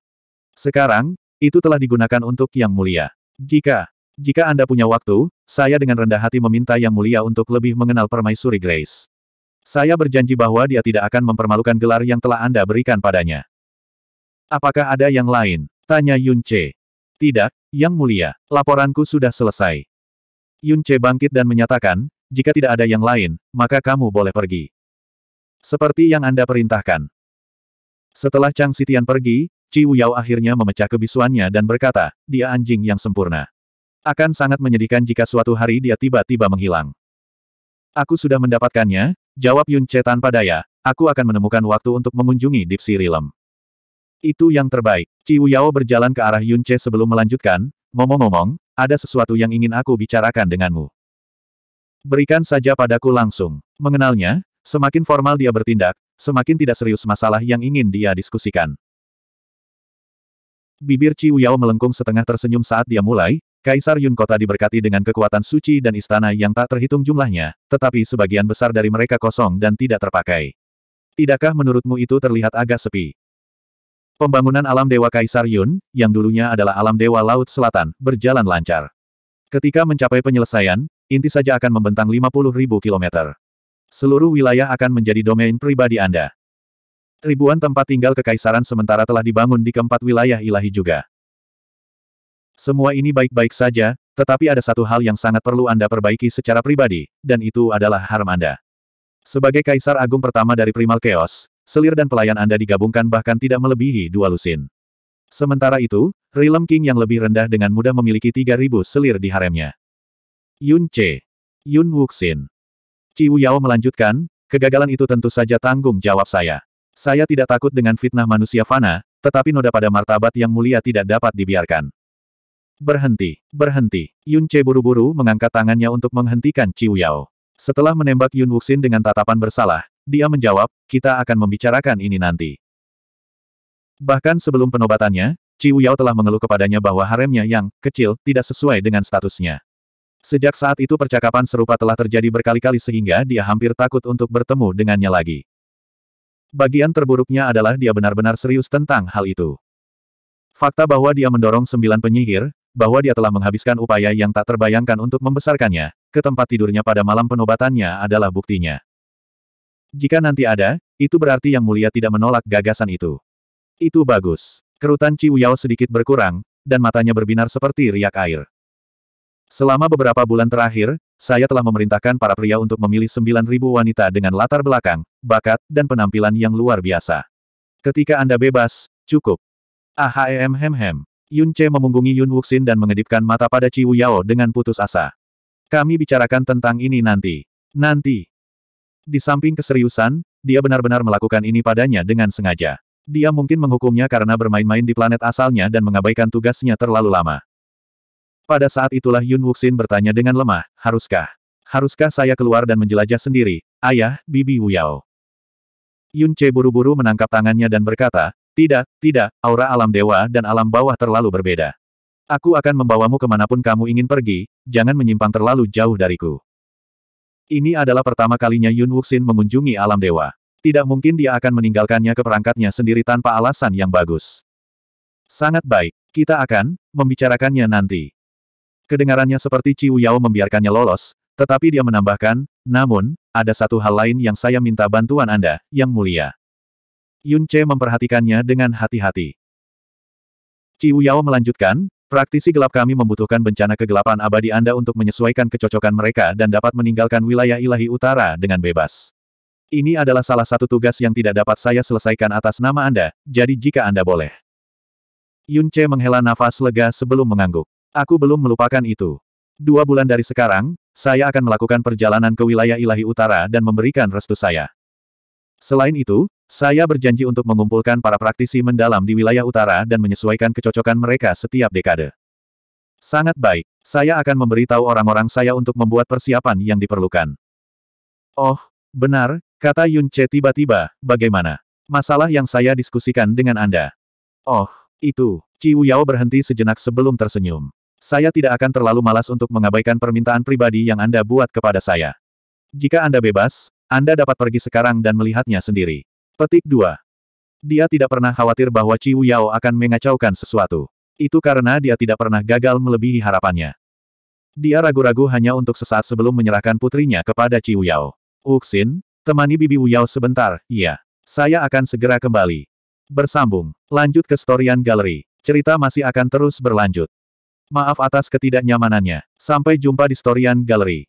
Sekarang, itu telah digunakan untuk Yang Mulia. Jika, jika Anda punya waktu, saya dengan rendah hati meminta Yang Mulia untuk lebih mengenal Permaisuri Grace. Saya berjanji bahwa dia tidak akan mempermalukan gelar yang telah Anda berikan padanya. Apakah ada yang lain? Tanya Yun Che. Tidak, Yang Mulia, laporanku sudah selesai. Yun Che bangkit dan menyatakan, jika tidak ada yang lain, maka kamu boleh pergi. Seperti yang Anda perintahkan. Setelah Chang Sitian pergi, Chi Yao akhirnya memecah kebisuannya dan berkata, dia anjing yang sempurna. Akan sangat menyedihkan jika suatu hari dia tiba-tiba menghilang. Aku sudah mendapatkannya, jawab Yun Che tanpa daya, aku akan menemukan waktu untuk mengunjungi Deep Realm. Itu yang terbaik. Chi Yao berjalan ke arah Yun Che sebelum melanjutkan, ngomong-ngomong, ada sesuatu yang ingin aku bicarakan denganmu. Berikan saja padaku langsung. Mengenalnya, Semakin formal dia bertindak, semakin tidak serius masalah yang ingin dia diskusikan. Bibir Chi Yao melengkung setengah tersenyum saat dia mulai, Kaisar Yun Kota diberkati dengan kekuatan suci dan istana yang tak terhitung jumlahnya, tetapi sebagian besar dari mereka kosong dan tidak terpakai. Tidakkah menurutmu itu terlihat agak sepi? Pembangunan alam Dewa Kaisar Yun, yang dulunya adalah alam Dewa Laut Selatan, berjalan lancar. Ketika mencapai penyelesaian, inti saja akan membentang 50.000 kilometer. Seluruh wilayah akan menjadi domain pribadi Anda. Ribuan tempat tinggal kekaisaran sementara telah dibangun di keempat wilayah ilahi juga. Semua ini baik-baik saja, tetapi ada satu hal yang sangat perlu Anda perbaiki secara pribadi, dan itu adalah harem Anda. Sebagai Kaisar Agung pertama dari Primal Chaos, selir dan pelayan Anda digabungkan bahkan tidak melebihi dua lusin. Sementara itu, Realm King yang lebih rendah dengan mudah memiliki 3000 selir di haremnya. Yun Che. Yun Wuxin. Wu Yao melanjutkan, kegagalan itu tentu saja tanggung jawab saya. Saya tidak takut dengan fitnah manusia fana, tetapi noda pada martabat yang mulia tidak dapat dibiarkan. Berhenti, berhenti. Yun Che buru-buru mengangkat tangannya untuk menghentikan Wu Yao. Setelah menembak Yun Wuxin dengan tatapan bersalah, dia menjawab, kita akan membicarakan ini nanti. Bahkan sebelum penobatannya, Wu Yao telah mengeluh kepadanya bahwa haremnya yang kecil tidak sesuai dengan statusnya. Sejak saat itu percakapan serupa telah terjadi berkali-kali sehingga dia hampir takut untuk bertemu dengannya lagi. Bagian terburuknya adalah dia benar-benar serius tentang hal itu. Fakta bahwa dia mendorong sembilan penyihir, bahwa dia telah menghabiskan upaya yang tak terbayangkan untuk membesarkannya, ke tempat tidurnya pada malam penobatannya adalah buktinya. Jika nanti ada, itu berarti Yang Mulia tidak menolak gagasan itu. Itu bagus. Kerutan Wu Yao sedikit berkurang, dan matanya berbinar seperti riak air. Selama beberapa bulan terakhir, saya telah memerintahkan para pria untuk memilih 9.000 wanita dengan latar belakang, bakat, dan penampilan yang luar biasa. Ketika Anda bebas, cukup. Ahem hem hem. Yun Che memunggungi Yun Wuxin dan mengedipkan mata pada Wu Yao dengan putus asa. Kami bicarakan tentang ini nanti. Nanti. Di samping keseriusan, dia benar-benar melakukan ini padanya dengan sengaja. Dia mungkin menghukumnya karena bermain-main di planet asalnya dan mengabaikan tugasnya terlalu lama. Pada saat itulah Yun Wuxin bertanya dengan lemah, haruskah? Haruskah saya keluar dan menjelajah sendiri, ayah, Bibi Wu Yao? Yun Che buru-buru menangkap tangannya dan berkata, tidak, tidak, aura alam dewa dan alam bawah terlalu berbeda. Aku akan membawamu ke mana pun kamu ingin pergi, jangan menyimpang terlalu jauh dariku. Ini adalah pertama kalinya Yun Wuxin mengunjungi alam dewa. Tidak mungkin dia akan meninggalkannya ke perangkatnya sendiri tanpa alasan yang bagus. Sangat baik, kita akan membicarakannya nanti. Kedengarannya seperti Wu Yao membiarkannya lolos, tetapi dia menambahkan, namun, ada satu hal lain yang saya minta bantuan Anda, Yang Mulia. Yun Che memperhatikannya dengan hati-hati. Wu Yao melanjutkan, Praktisi gelap kami membutuhkan bencana kegelapan abadi Anda untuk menyesuaikan kecocokan mereka dan dapat meninggalkan wilayah ilahi utara dengan bebas. Ini adalah salah satu tugas yang tidak dapat saya selesaikan atas nama Anda, jadi jika Anda boleh. Yun Che menghela nafas lega sebelum mengangguk. Aku belum melupakan itu. Dua bulan dari sekarang, saya akan melakukan perjalanan ke wilayah ilahi utara dan memberikan restu saya. Selain itu, saya berjanji untuk mengumpulkan para praktisi mendalam di wilayah utara dan menyesuaikan kecocokan mereka setiap dekade. Sangat baik. Saya akan memberitahu orang-orang saya untuk membuat persiapan yang diperlukan. Oh, benar, kata Yun Che tiba-tiba, bagaimana? Masalah yang saya diskusikan dengan Anda. Oh, itu. Wu Yao berhenti sejenak sebelum tersenyum. Saya tidak akan terlalu malas untuk mengabaikan permintaan pribadi yang Anda buat kepada saya. Jika Anda bebas, Anda dapat pergi sekarang dan melihatnya sendiri. Petik 2. Dia tidak pernah khawatir bahwa Wu Yao akan mengacaukan sesuatu. Itu karena dia tidak pernah gagal melebihi harapannya. Dia ragu-ragu hanya untuk sesaat sebelum menyerahkan putrinya kepada Wu Yao. Uxin, temani Bibi Yao sebentar, iya. Saya akan segera kembali. Bersambung. Lanjut ke Storian Gallery. Cerita masih akan terus berlanjut. Maaf atas ketidaknyamanannya. Sampai jumpa di Storian Gallery.